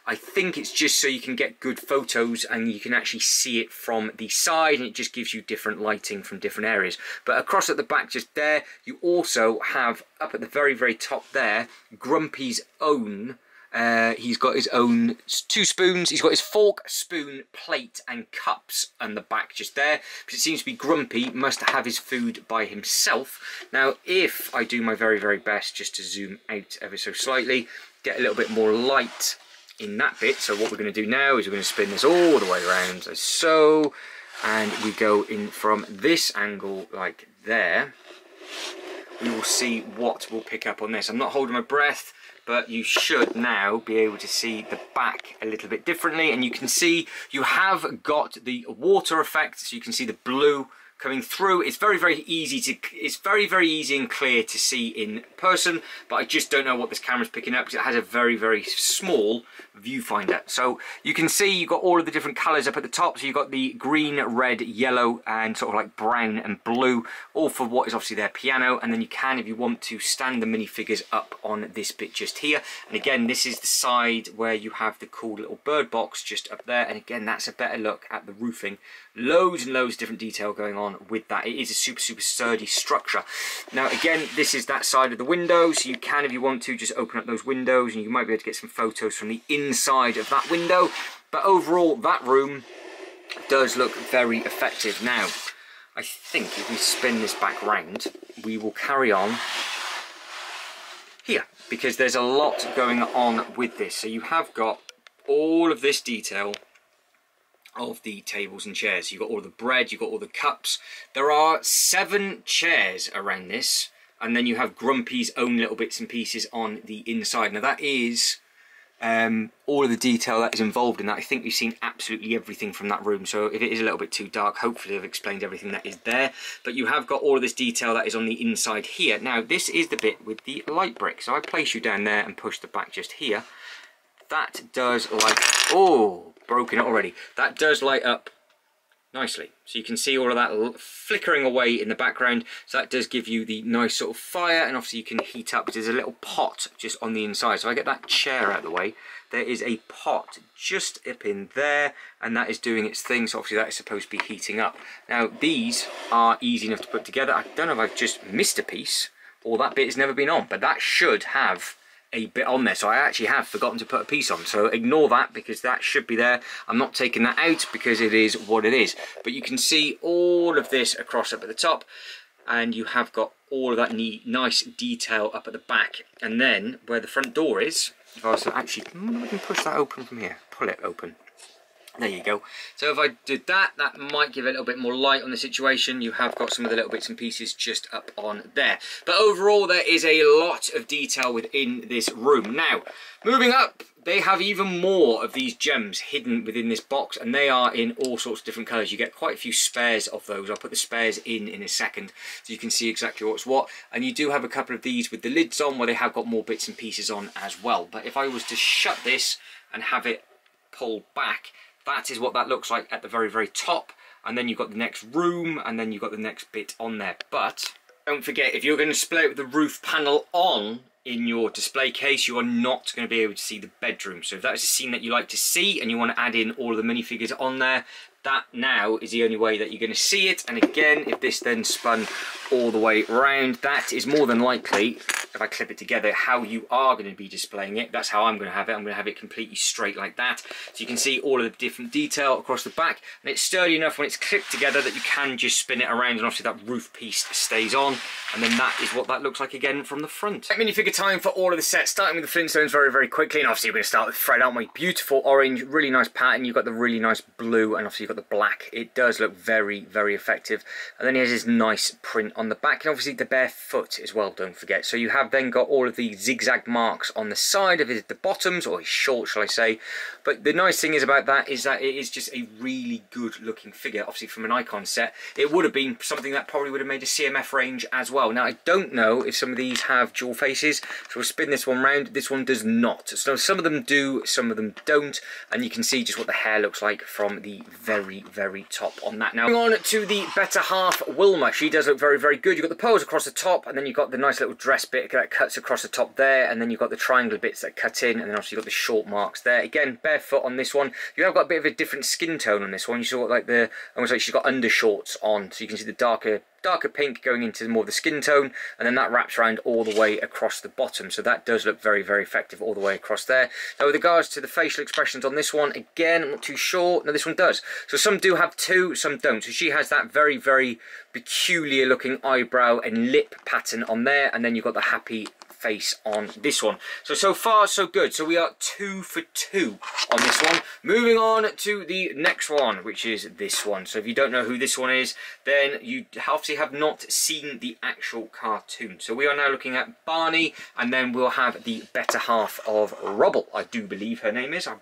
I think it's just so you can get good photos and you can actually see it from the side and it just gives you different lighting from different areas. But across at the back just there you also have up at the very very top there Grumpy's own uh, he's got his own two spoons. He's got his fork, spoon, plate and cups on the back just there. Because it seems to be grumpy, must have his food by himself. Now, if I do my very, very best just to zoom out ever so slightly, get a little bit more light in that bit. So what we're going to do now is we're going to spin this all the way around so. And we go in from this angle like there. We will see what we'll pick up on this. I'm not holding my breath but you should now be able to see the back a little bit differently. And you can see you have got the water effect so you can see the blue coming through. It's very, very easy to, it's very, very easy and clear to see in person, but I just don't know what this camera's picking up because it has a very, very small viewfinder. So you can see you've got all of the different colours up at the top. So you've got the green, red, yellow, and sort of like brown and blue, all for what is obviously their piano. And then you can, if you want to, stand the minifigures up on this bit just here. And again, this is the side where you have the cool little bird box just up there. And again, that's a better look at the roofing. Loads and loads of different detail going on with that. It is a super, super sturdy structure. Now, again, this is that side of the window, so you can, if you want to, just open up those windows and you might be able to get some photos from the inside of that window. But overall, that room does look very effective. Now, I think if we spin this back round, we will carry on here because there's a lot going on with this. So you have got all of this detail of the tables and chairs. You've got all the bread, you've got all the cups. There are seven chairs around this, and then you have Grumpy's own little bits and pieces on the inside. Now that is um, all of the detail that is involved in that. I think we've seen absolutely everything from that room, so if it is a little bit too dark, hopefully I've explained everything that is there. But you have got all of this detail that is on the inside here. Now this is the bit with the light brick, so I place you down there and push the back just here. That does like, oh, broken it already. That does light up nicely. So you can see all of that flickering away in the background. So that does give you the nice sort of fire and obviously you can heat up. There's a little pot just on the inside. So I get that chair out of the way. There is a pot just up in there and that is doing its thing. So obviously that is supposed to be heating up. Now these are easy enough to put together. I don't know if I've just missed a piece or that bit has never been on, but that should have a bit on there. So I actually have forgotten to put a piece on. So ignore that because that should be there. I'm not taking that out because it is what it is. But you can see all of this across up at the top and you have got all of that neat, nice detail up at the back. And then where the front door is if I was to actually hmm, we can push that open from here. Pull it open there you go. So if I did that, that might give a little bit more light on the situation. You have got some of the little bits and pieces just up on there. But overall, there is a lot of detail within this room. Now, moving up, they have even more of these gems hidden within this box and they are in all sorts of different colours. You get quite a few spares of those. I'll put the spares in in a second so you can see exactly what's what. And you do have a couple of these with the lids on where they have got more bits and pieces on as well. But if I was to shut this and have it pull back, that is what that looks like at the very, very top. And then you've got the next room, and then you've got the next bit on there. But don't forget, if you're going to display it with the roof panel on in your display case, you are not going to be able to see the bedroom. So if that is a scene that you like to see and you want to add in all of the minifigures on there, that now is the only way that you're going to see it. And again, if this then spun all the way around, that is more than likely if I clip it together, how you are going to be displaying it. That's how I'm going to have it. I'm going to have it completely straight like that. So you can see all of the different detail across the back. And it's sturdy enough when it's clipped together that you can just spin it around and obviously that roof piece stays on. And then that is what that looks like again from the front. Minifigure time for all of the sets, starting with the Flintstones very, very quickly. And obviously we're going to start with Fred, aren't we? Beautiful orange, really nice pattern. You've got the really nice blue and obviously got the black. It does look very, very effective. And then he has his nice print on the back. And obviously the bare foot as well, don't forget. So you have then got all of the zigzag marks on the side of his, the bottoms, or his short, shall I say. But the nice thing is about that is that it is just a really good looking figure. Obviously from an icon set, it would have been something that probably would have made a CMF range as well. Now I don't know if some of these have dual faces, so we'll spin this one round. This one does not. So some of them do, some of them don't, and you can see just what the hair looks like from the very, very very top on that. Now, going on to the better half, Wilma. She does look very, very good. You've got the pose across the top, and then you've got the nice little dress bit that cuts across the top there, and then you've got the triangle bits that cut in, and then obviously you've got the short marks there. Again, barefoot on this one. You have got a bit of a different skin tone on this one. You saw like the, almost like she's got undershorts on, so you can see the darker darker pink going into more of the skin tone and then that wraps around all the way across the bottom. So that does look very very effective all the way across there. Now with regards to the facial expressions on this one again I'm not too sure. No this one does. So some do have two some don't. So she has that very very peculiar looking eyebrow and lip pattern on there and then you've got the happy face on this one. So, so far so good. So we are two for two on this one. Moving on to the next one, which is this one. So if you don't know who this one is, then you obviously have not seen the actual cartoon. So we are now looking at Barney, and then we'll have the better half of Rubble, I do believe her name is. I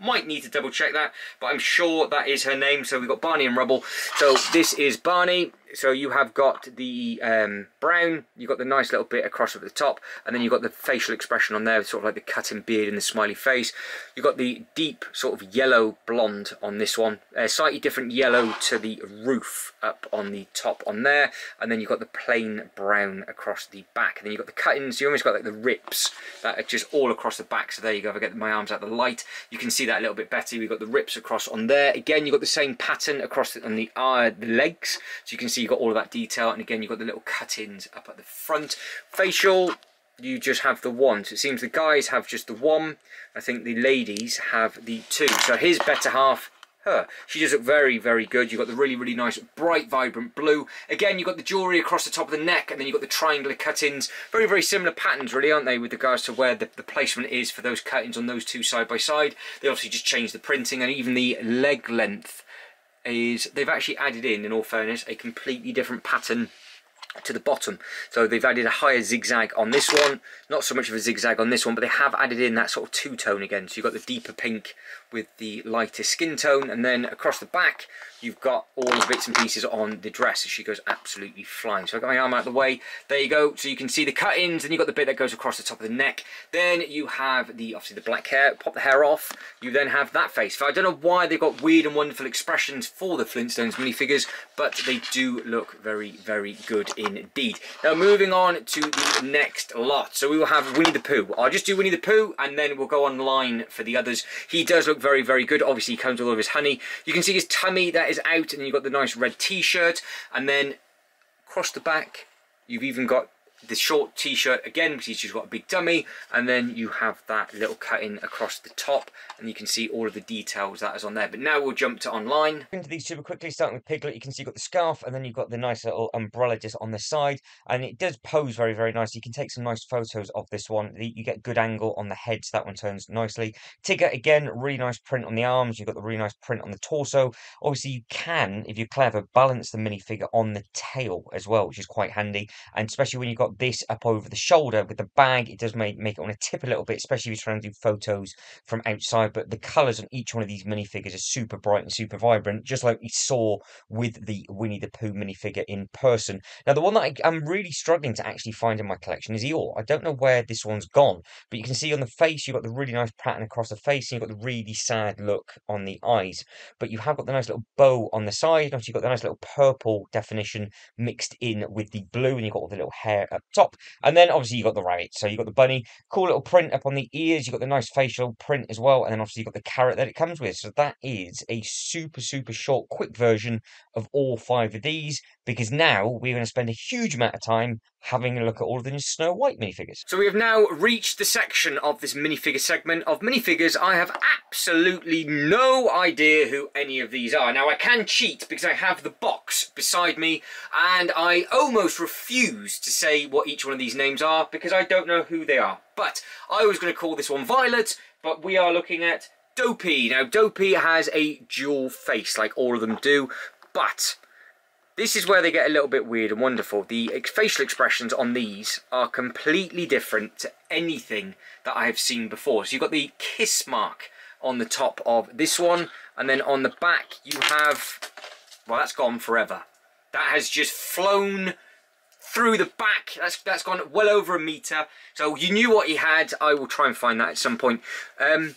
might need to double check that, but I'm sure that is her name. So we've got Barney and Rubble. So this is Barney so you have got the um, brown, you've got the nice little bit across at the top, and then you've got the facial expression on there, sort of like the cutting beard and the smiley face. You've got the deep sort of yellow blonde on this one, a slightly different yellow to the roof up on the top on there, and then you've got the plain brown across the back, and then you've got the cuttings, You've almost got like the rips that are just all across the back, so there you go, if I get my arms out the light, you can see that a little bit better, we've got the rips across on there, again you've got the same pattern across on the, uh, the legs, so you can see you've got all of that detail and again you've got the little cut-ins up at the front facial you just have the one so it seems the guys have just the one I think the ladies have the two so his better half her. She does look very, very good. You've got the really, really nice, bright, vibrant blue. Again, you've got the jewellery across the top of the neck, and then you've got the triangular cut-ins. Very, very similar patterns, really, aren't they, with regards to where the, the placement is for those cut-ins on those two side by side. They obviously just changed the printing, and even the leg length is they've actually added in, in all fairness, a completely different pattern to the bottom. So they've added a higher zigzag on this one, not so much of a zigzag on this one, but they have added in that sort of two-tone again. So you've got the deeper pink with the lighter skin tone, and then across the back, you've got all the bits and pieces on the dress as she goes absolutely flying. So I've got my arm out of the way. There you go. So you can see the cut-ins, and you've got the bit that goes across the top of the neck. Then you have the obviously the black hair, pop the hair off. You then have that face. So I don't know why they've got weird and wonderful expressions for the Flintstones minifigures, but they do look very, very good indeed. Now moving on to the next lot. So we will have Winnie the Pooh. I'll just do Winnie the Pooh, and then we'll go online for the others. He does look very, very good. Obviously, he comes with all of his honey. You can see his tummy that is out, and you've got the nice red t-shirt, and then across the back, you've even got the short t-shirt again because he's just got a big dummy and then you have that little cutting across the top and you can see all of the details that is on there. But now we'll jump to online. Into these super quickly starting with piglet you can see you've got the scarf and then you've got the nice little umbrella just on the side and it does pose very very nice. You can take some nice photos of this one. You get good angle on the head so that one turns nicely. Tigger again really nice print on the arms. You've got the really nice print on the torso. Obviously you can if you're clever balance the minifigure on the tail as well which is quite handy and especially when you've got this up over the shoulder with the bag. It does make, make it want to tip a little bit, especially if you're trying to do photos from outside. But the colours on each one of these minifigures are super bright and super vibrant, just like we saw with the Winnie the Pooh minifigure in person. Now, the one that I, am really struggling to actually find in my collection is Eeyore. I don't know where this one's gone, but you can see on the face, you've got the really nice pattern across the face, and you've got the really sad look on the eyes. But you have got the nice little bow on the side, and you've got the nice little purple definition mixed in with the blue, and you've got all the little hair up top. And then obviously you've got the rabbit. So you've got the bunny, cool little print up on the ears. You've got the nice facial print as well. And then obviously you've got the carrot that it comes with. So that is a super, super short, quick version of all five of these. Because now we're going to spend a huge amount of time having a look at all of the Snow White minifigures. So we have now reached the section of this minifigure segment of minifigures. I have absolutely no idea who any of these are. Now I can cheat because I have the box beside me and I almost refuse to say what each one of these names are because I don't know who they are. But I was going to call this one Violet, but we are looking at Dopey. Now Dopey has a dual face like all of them do, but this is where they get a little bit weird and wonderful. The facial expressions on these are completely different to anything that I have seen before. So you've got the kiss mark on the top of this one, and then on the back you have, well that's gone forever. That has just flown through the back. That's that's gone well over a metre. So you knew what he had. I will try and find that at some point. Um,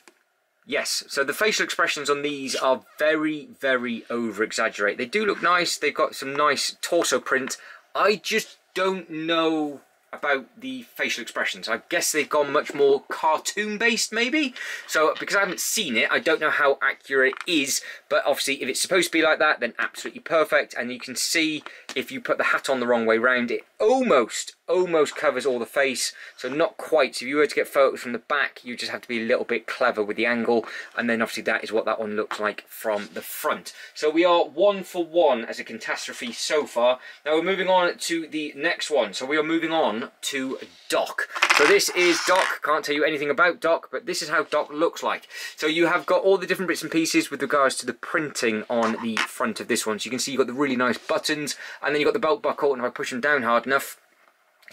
Yes, so the facial expressions on these are very, very over-exaggerated. They do look nice, they've got some nice torso print. I just don't know about the facial expressions. I guess they've gone much more cartoon based maybe. So because I haven't seen it, I don't know how accurate it is. But obviously if it's supposed to be like that, then absolutely perfect. And you can see if you put the hat on the wrong way round, it almost, almost covers all the face. So not quite. So if you were to get photos from the back, you just have to be a little bit clever with the angle. And then obviously that is what that one looks like from the front. So we are one for one as a catastrophe so far. Now we're moving on to the next one. So we are moving on to Doc. So this is Doc, can't tell you anything about Doc, but this is how Doc looks like. So you have got all the different bits and pieces with regards to the printing on the front of this one. So you can see you've got the really nice buttons, and then you've got the belt buckle, and if I push him down hard enough,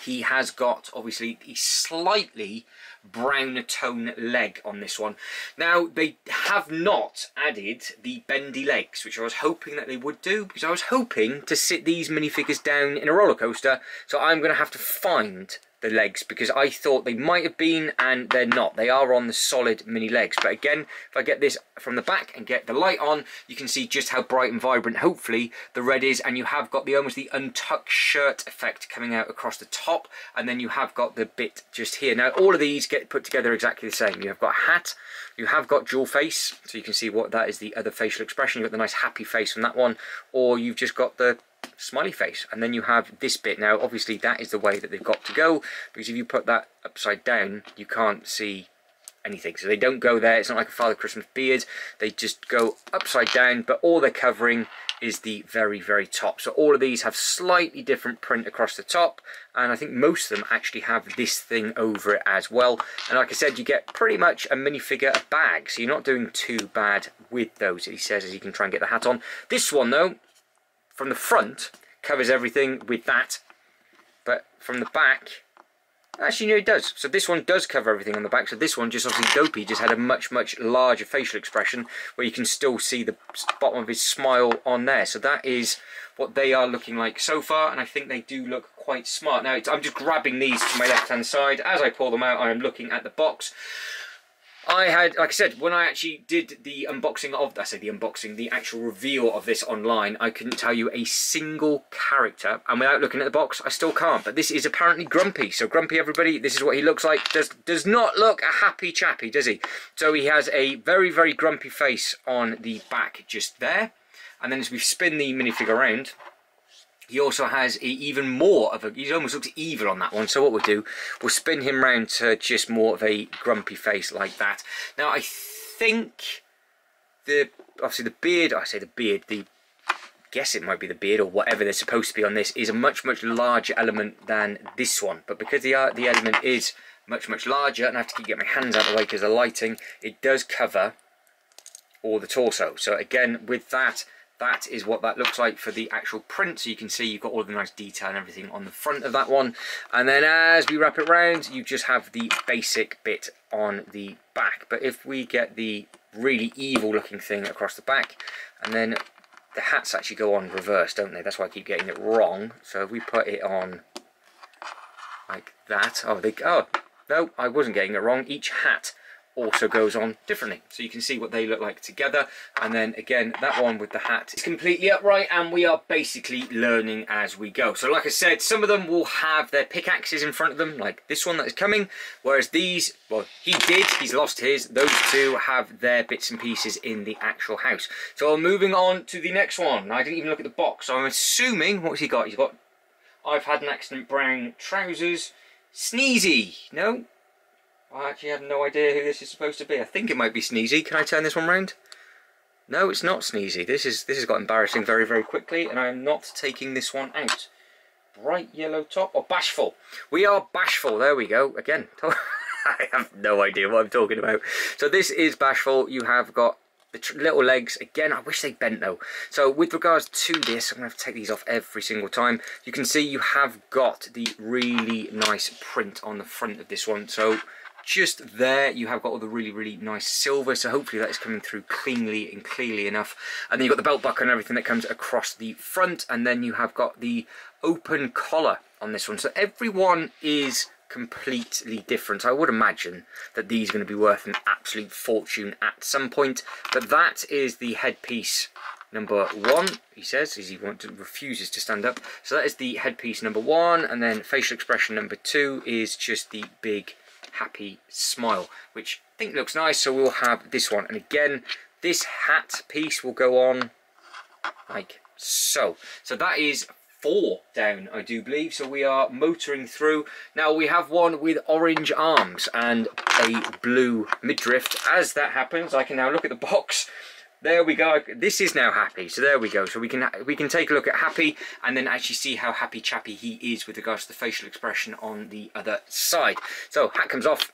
he has got, obviously, a slightly brown tone leg on this one. Now, they have not added the bendy legs, which I was hoping that they would do, because I was hoping to sit these minifigures down in a roller coaster, so I'm going to have to find the legs because I thought they might have been and they're not. They are on the solid mini legs. But again, if I get this from the back and get the light on, you can see just how bright and vibrant, hopefully, the red is. And you have got the almost the untucked shirt effect coming out across the top. And then you have got the bit just here. Now, all of these get put together exactly the same. You have got a hat, you have got dual face, so you can see what that is the other facial expression. You've got the nice happy face from that one, or you've just got the smiley face. And then you have this bit. Now obviously that is the way that they've got to go because if you put that upside down you can't see anything. So they don't go there. It's not like a father christmas beard. They just go upside down but all they're covering is the very very top. So all of these have slightly different print across the top and I think most of them actually have this thing over it as well. And like I said you get pretty much a minifigure bag. So you're not doing too bad with those he says as you can try and get the hat on. This one though from the front covers everything with that but from the back actually no it does. So this one does cover everything on the back. So this one just obviously dopey just had a much much larger facial expression where you can still see the bottom of his smile on there. So that is what they are looking like so far and I think they do look quite smart. Now I'm just grabbing these to my left hand side. As I pull them out I am looking at the box I had, like I said, when I actually did the unboxing of, I say the unboxing, the actual reveal of this online, I couldn't tell you a single character, and without looking at the box, I still can't. But this is apparently Grumpy. So Grumpy, everybody, this is what he looks like. Does does not look a happy chappy, does he? So he has a very very grumpy face on the back just there, and then as we spin the minifigure around, he also has even more of a, he almost looks evil on that one. So what we'll do, we'll spin him round to just more of a grumpy face like that. Now I think the, obviously the beard, I say the beard, the, guess it might be the beard or whatever they're supposed to be on this, is a much, much larger element than this one. But because the, uh, the element is much, much larger, and I have to keep getting my hands out of the way because of the lighting, it does cover all the torso. So again, with that, that is what that looks like for the actual print. So you can see you've got all the nice detail and everything on the front of that one. And then as we wrap it around you just have the basic bit on the back. But if we get the really evil looking thing across the back and then the hats actually go on reverse don't they? That's why I keep getting it wrong. So if we put it on like that oh they oh no I wasn't getting it wrong. Each hat also goes on differently. So you can see what they look like together. And then again, that one with the hat is completely upright and we are basically learning as we go. So like I said, some of them will have their pickaxes in front of them, like this one that is coming. Whereas these, well, he did, he's lost his. Those two have their bits and pieces in the actual house. So moving on to the next one. I didn't even look at the box. So I'm assuming, what's he got? He's got, I've had an accident brown trousers. Sneezy, no? I actually have no idea who this is supposed to be. I think it might be Sneezy. Can I turn this one round? No, it's not Sneezy. This is this has got embarrassing very, very quickly, and I am not taking this one out. Bright yellow top or bashful. We are bashful. There we go. Again, (laughs) I have no idea what I'm talking about. So this is bashful. You have got the little legs. Again, I wish they bent though. So with regards to this, I'm going to have to take these off every single time. You can see you have got the really nice print on the front of this one. So just there you have got all the really really nice silver. So hopefully that is coming through cleanly and clearly enough. And then you've got the belt buckle and everything that comes across the front. And then you have got the open collar on this one. So everyone is completely different. I would imagine that these are going to be worth an absolute fortune at some point. But that is the headpiece number one he says as he to, refuses to stand up. So that is the headpiece number one. And then facial expression number two is just the big happy smile, which I think looks nice. So we'll have this one. And again, this hat piece will go on like so. So that is four down, I do believe. So we are motoring through. Now we have one with orange arms and a blue midriff. As that happens, I can now look at the box there we go. This is now happy. So there we go. So we can we can take a look at happy and then actually see how happy chappy he is with regards to the facial expression on the other side. So hat comes off.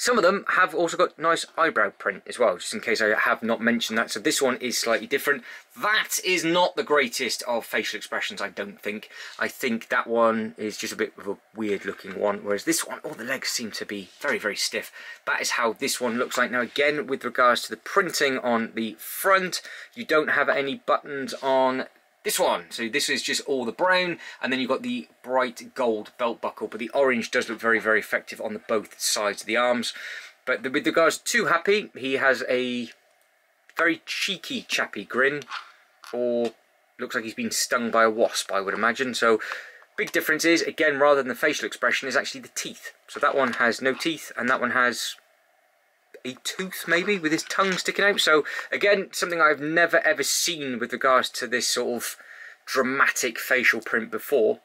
Some of them have also got nice eyebrow print as well, just in case I have not mentioned that. So this one is slightly different. That is not the greatest of facial expressions, I don't think. I think that one is just a bit of a weird looking one, whereas this one, all oh, the legs seem to be very, very stiff. That is how this one looks like. Now again, with regards to the printing on the front, you don't have any buttons on this one. So this is just all the brown, and then you've got the bright gold belt buckle, but the orange does look very, very effective on the both sides of the arms. But with regards to Happy, he has a very cheeky chappy grin, or looks like he's been stung by a wasp, I would imagine. So big difference is, again, rather than the facial expression, is actually the teeth. So that one has no teeth, and that one has a tooth maybe with his tongue sticking out. So again something I've never ever seen with regards to this sort of dramatic facial print before.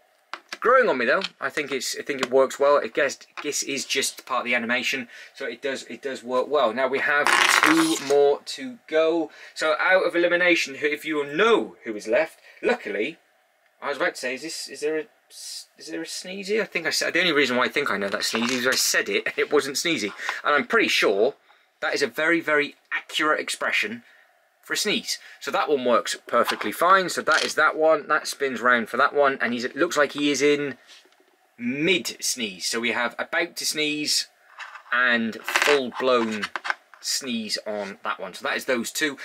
Growing on me though I think it's I think it works well. I guess this is just part of the animation so it does it does work well. Now we have two more to go. So out of elimination if you know who is left luckily I was about to say is this is there a is there a sneezy? I think I said the only reason why I think I know that sneezy is I said it and (laughs) it wasn't sneezy. And I'm pretty sure that is a very, very accurate expression for a sneeze. So that one works perfectly fine. So that is that one. That spins round for that one. And he's it looks like he is in mid sneeze. So we have about to sneeze and full blown sneeze on that one. So that is those two.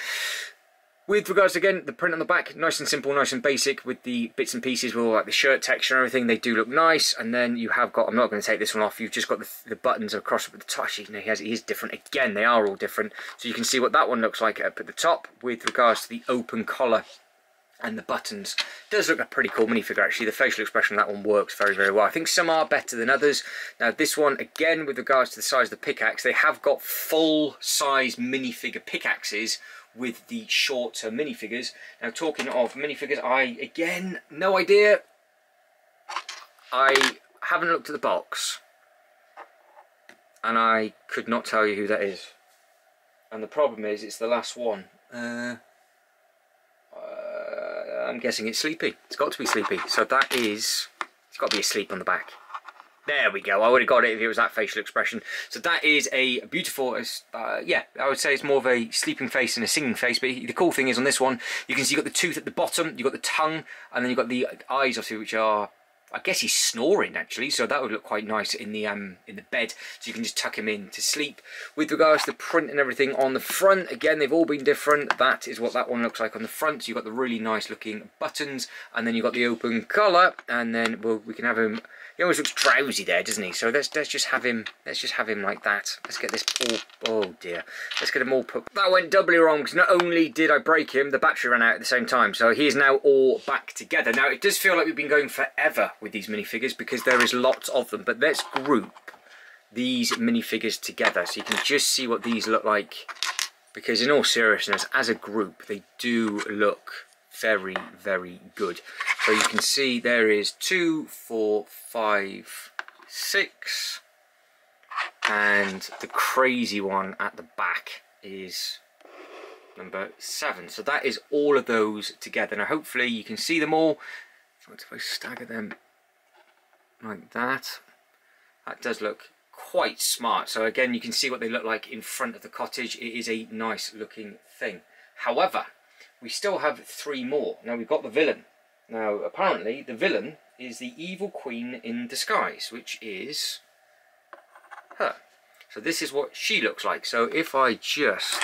With regards again, the print on the back, nice and simple, nice and basic with the bits and pieces with all like the shirt texture and everything, they do look nice. And then you have got, I'm not going to take this one off, you've just got the, the buttons across at the top. You know, he, has, he is different. Again, they are all different. So you can see what that one looks like up at the top with regards to the open collar and the buttons. Does look a pretty cool minifigure actually. The facial expression on that one works very, very well. I think some are better than others. Now this one, again, with regards to the size of the pickaxe, they have got full-size minifigure pickaxes with the shorter minifigures. Now talking of minifigures, I, again, no idea. I haven't looked at the box. And I could not tell you who that is. And the problem is, it's the last one. Uh, uh, I'm guessing it's Sleepy. It's got to be Sleepy. So that is... It's got to be asleep on the back. There we go. I would have got it if it was that facial expression. So that is a beautiful, uh, yeah, I would say it's more of a sleeping face and a singing face. But the cool thing is on this one, you can see you've got the tooth at the bottom, you've got the tongue, and then you've got the eyes, obviously, which are I guess he's snoring actually, so that would look quite nice in the um in the bed. So you can just tuck him in to sleep. With regards to the print and everything on the front, again they've all been different. That is what that one looks like on the front. So you've got the really nice looking buttons, and then you've got the open collar, and then well we can have him he always looks drowsy there, doesn't he? So let's let's just have him let's just have him like that. Let's get this all oh dear. Let's get him all put that went doubly wrong because not only did I break him, the battery ran out at the same time. So he is now all back together. Now it does feel like we've been going forever with these minifigures because there is lots of them. But let's group these minifigures together so you can just see what these look like. Because in all seriousness, as a group, they do look very, very good. So you can see there is two, four, five, six, and the crazy one at the back is number seven. So that is all of those together. Now hopefully you can see them all. If I stagger them like that, that does look quite smart. So again, you can see what they look like in front of the cottage. It is a nice looking thing. However, we still have three more. Now we've got the villain. Now apparently the villain is the evil queen in disguise, which is her. So this is what she looks like. So if I just...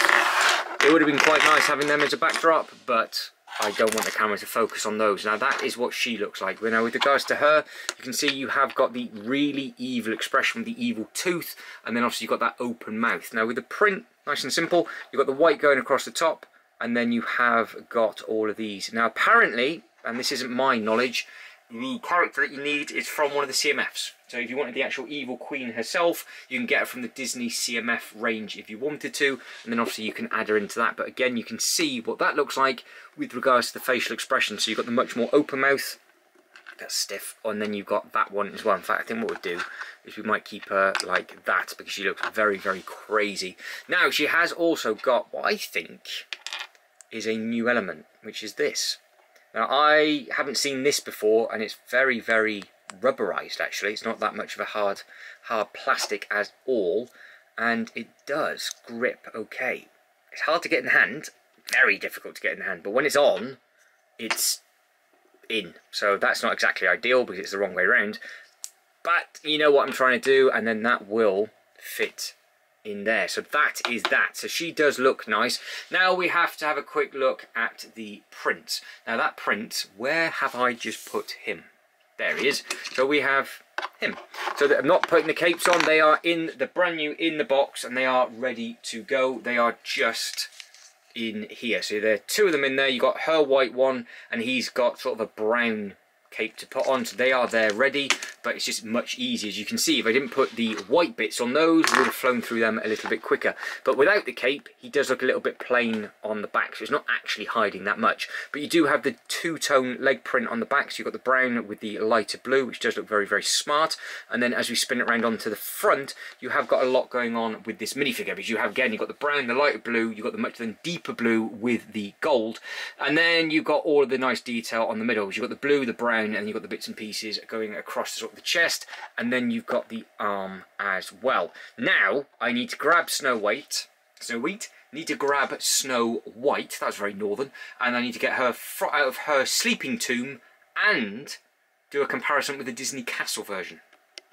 It would have been quite nice having them as a backdrop, but I don't want the camera to focus on those. Now that is what she looks like. Now with regards to her, you can see you have got the really evil expression with the evil tooth, and then obviously you've got that open mouth. Now with the print, nice and simple, you've got the white going across the top, and then you have got all of these. Now apparently, and this isn't my knowledge, the character that you need is from one of the CMFs. So if you wanted the actual Evil Queen herself, you can get her from the Disney CMF range if you wanted to, and then obviously you can add her into that. But again, you can see what that looks like with regards to the facial expression. So you've got the much more open mouth, that's stiff, and then you've got that one as well. In fact, I think what we'll do is we might keep her like that because she looks very, very crazy. Now, she has also got what I think is a new element, which is this. Now, I haven't seen this before, and it's very, very rubberized, actually. It's not that much of a hard, hard plastic at all, and it does grip okay. It's hard to get in the hand, very difficult to get in the hand, but when it's on, it's in. So that's not exactly ideal because it's the wrong way around. But you know what I'm trying to do, and then that will fit in there. So that is that. So she does look nice. Now we have to have a quick look at the print. Now that print, where have I just put him? There he is. So we have him. So I'm not putting the capes on. They are in the brand new in the box and they are ready to go. They are just in here. So there are two of them in there. You've got her white one and he's got sort of a brown cape to put on. So they are there ready, but it's just much easier. As you can see, if I didn't put the white bits on those, we would have flown through them a little bit quicker. But without the cape, he does look a little bit plain on the back, so it's not actually hiding that much. But you do have the two-tone leg print on the back, so you've got the brown with the lighter blue, which does look very, very smart. And then as we spin it around onto the front, you have got a lot going on with this minifigure, because you have, again, you've got the brown, the lighter blue, you've got the much then deeper blue with the gold. And then you've got all of the nice detail on the middle. You've got the blue, the brown, brown and you've got the bits and pieces going across the, sort of the chest and then you've got the arm as well. Now I need to grab Snow White, Snow White, need to grab Snow White, that's very northern, and I need to get her out of her sleeping tomb and do a comparison with the Disney Castle version.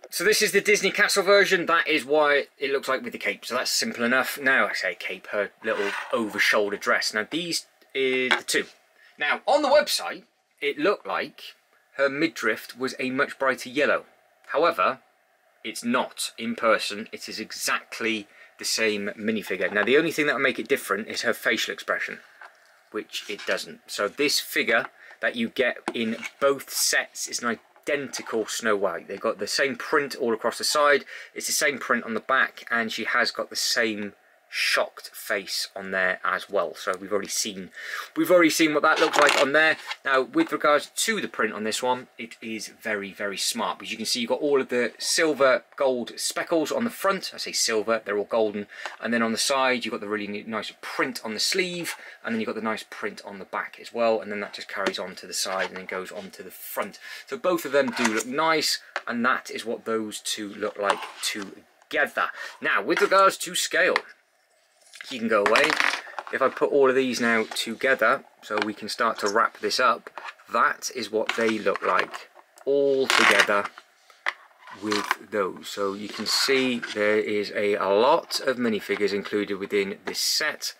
So this is the Disney Castle version. That is why it looks like with the cape. So that's simple enough. Now I say cape, her little over-shoulder dress. Now these is the two. Now on the website, it looked like her midriff was a much brighter yellow. However, it's not in person. It is exactly the same minifigure. Now, the only thing that will make it different is her facial expression, which it doesn't. So this figure that you get in both sets is an identical Snow White. They've got the same print all across the side. It's the same print on the back, and she has got the same shocked face on there as well. So we've already seen we've already seen what that looks like on there. Now with regards to the print on this one it is very very smart. Because you can see you've got all of the silver gold speckles on the front. I say silver they're all golden. And then on the side you've got the really nice print on the sleeve. And then you've got the nice print on the back as well. And then that just carries on to the side and then goes on to the front. So both of them do look nice. And that is what those two look like together. Now with regards to scale you can go away. If I put all of these now together, so we can start to wrap this up, that is what they look like all together with those. So you can see there is a, a lot of minifigures included within this set.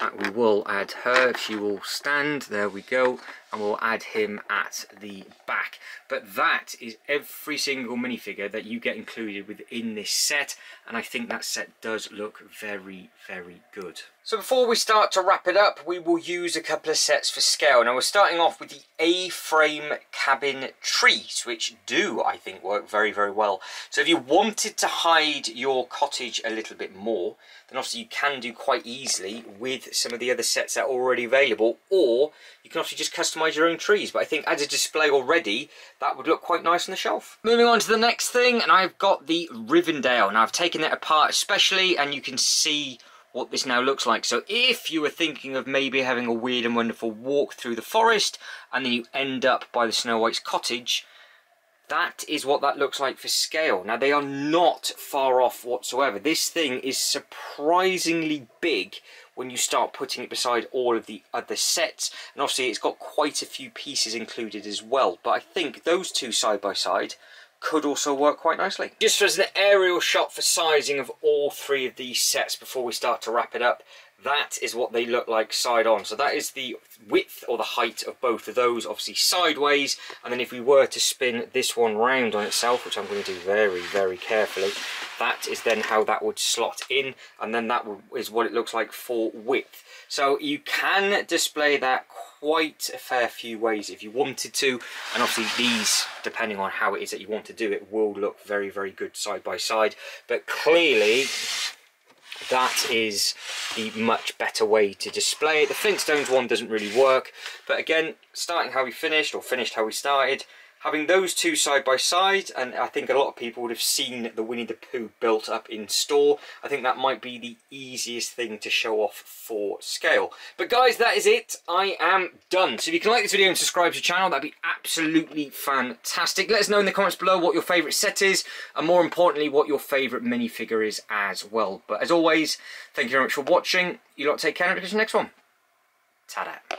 In fact, we will add her she will stand. There we go. And we'll add him at the back. But that is every single minifigure that you get included within this set. And I think that set does look very, very good. So before we start to wrap it up, we will use a couple of sets for scale. Now we're starting off with the A-frame cabin trees, which do, I think, work very, very well. So if you wanted to hide your cottage a little bit more, then obviously you can do quite easily with some of the other sets that are already available, or you can obviously just customize your own trees. But I think as a display already, that would look quite nice on the shelf. Moving on to the next thing, and I've got the Rivendell. Now I've taken it apart especially, and you can see what this now looks like. So if you were thinking of maybe having a weird and wonderful walk through the forest and then you end up by the Snow White's cottage, that is what that looks like for scale. Now they are not far off whatsoever. This thing is surprisingly big when you start putting it beside all of the other sets. And obviously it's got quite a few pieces included as well. But I think those two side by side could also work quite nicely. Just as an aerial shot for sizing of all three of these sets before we start to wrap it up, that is what they look like side on. So that is the width or the height of both of those, obviously sideways. And then if we were to spin this one round on itself, which I'm going to do very, very carefully, that is then how that would slot in. And then that is what it looks like for width. So you can display that quite a fair few ways if you wanted to and obviously these depending on how it is that you want to do it will look very very good side by side but clearly that is the much better way to display it. The Flintstones one doesn't really work but again starting how we finished or finished how we started having those two side by side and I think a lot of people would have seen the Winnie the Pooh built up in store I think that might be the easiest thing to show off for scale. But guys that is it. I am done. So if you can like this video and subscribe to the channel that'd be absolutely fantastic. Let us know in the comments below what your favorite set is and more importantly what your favorite minifigure is as well. But as always thank you very much for watching. You lot take care and catch you next one. Ta -da.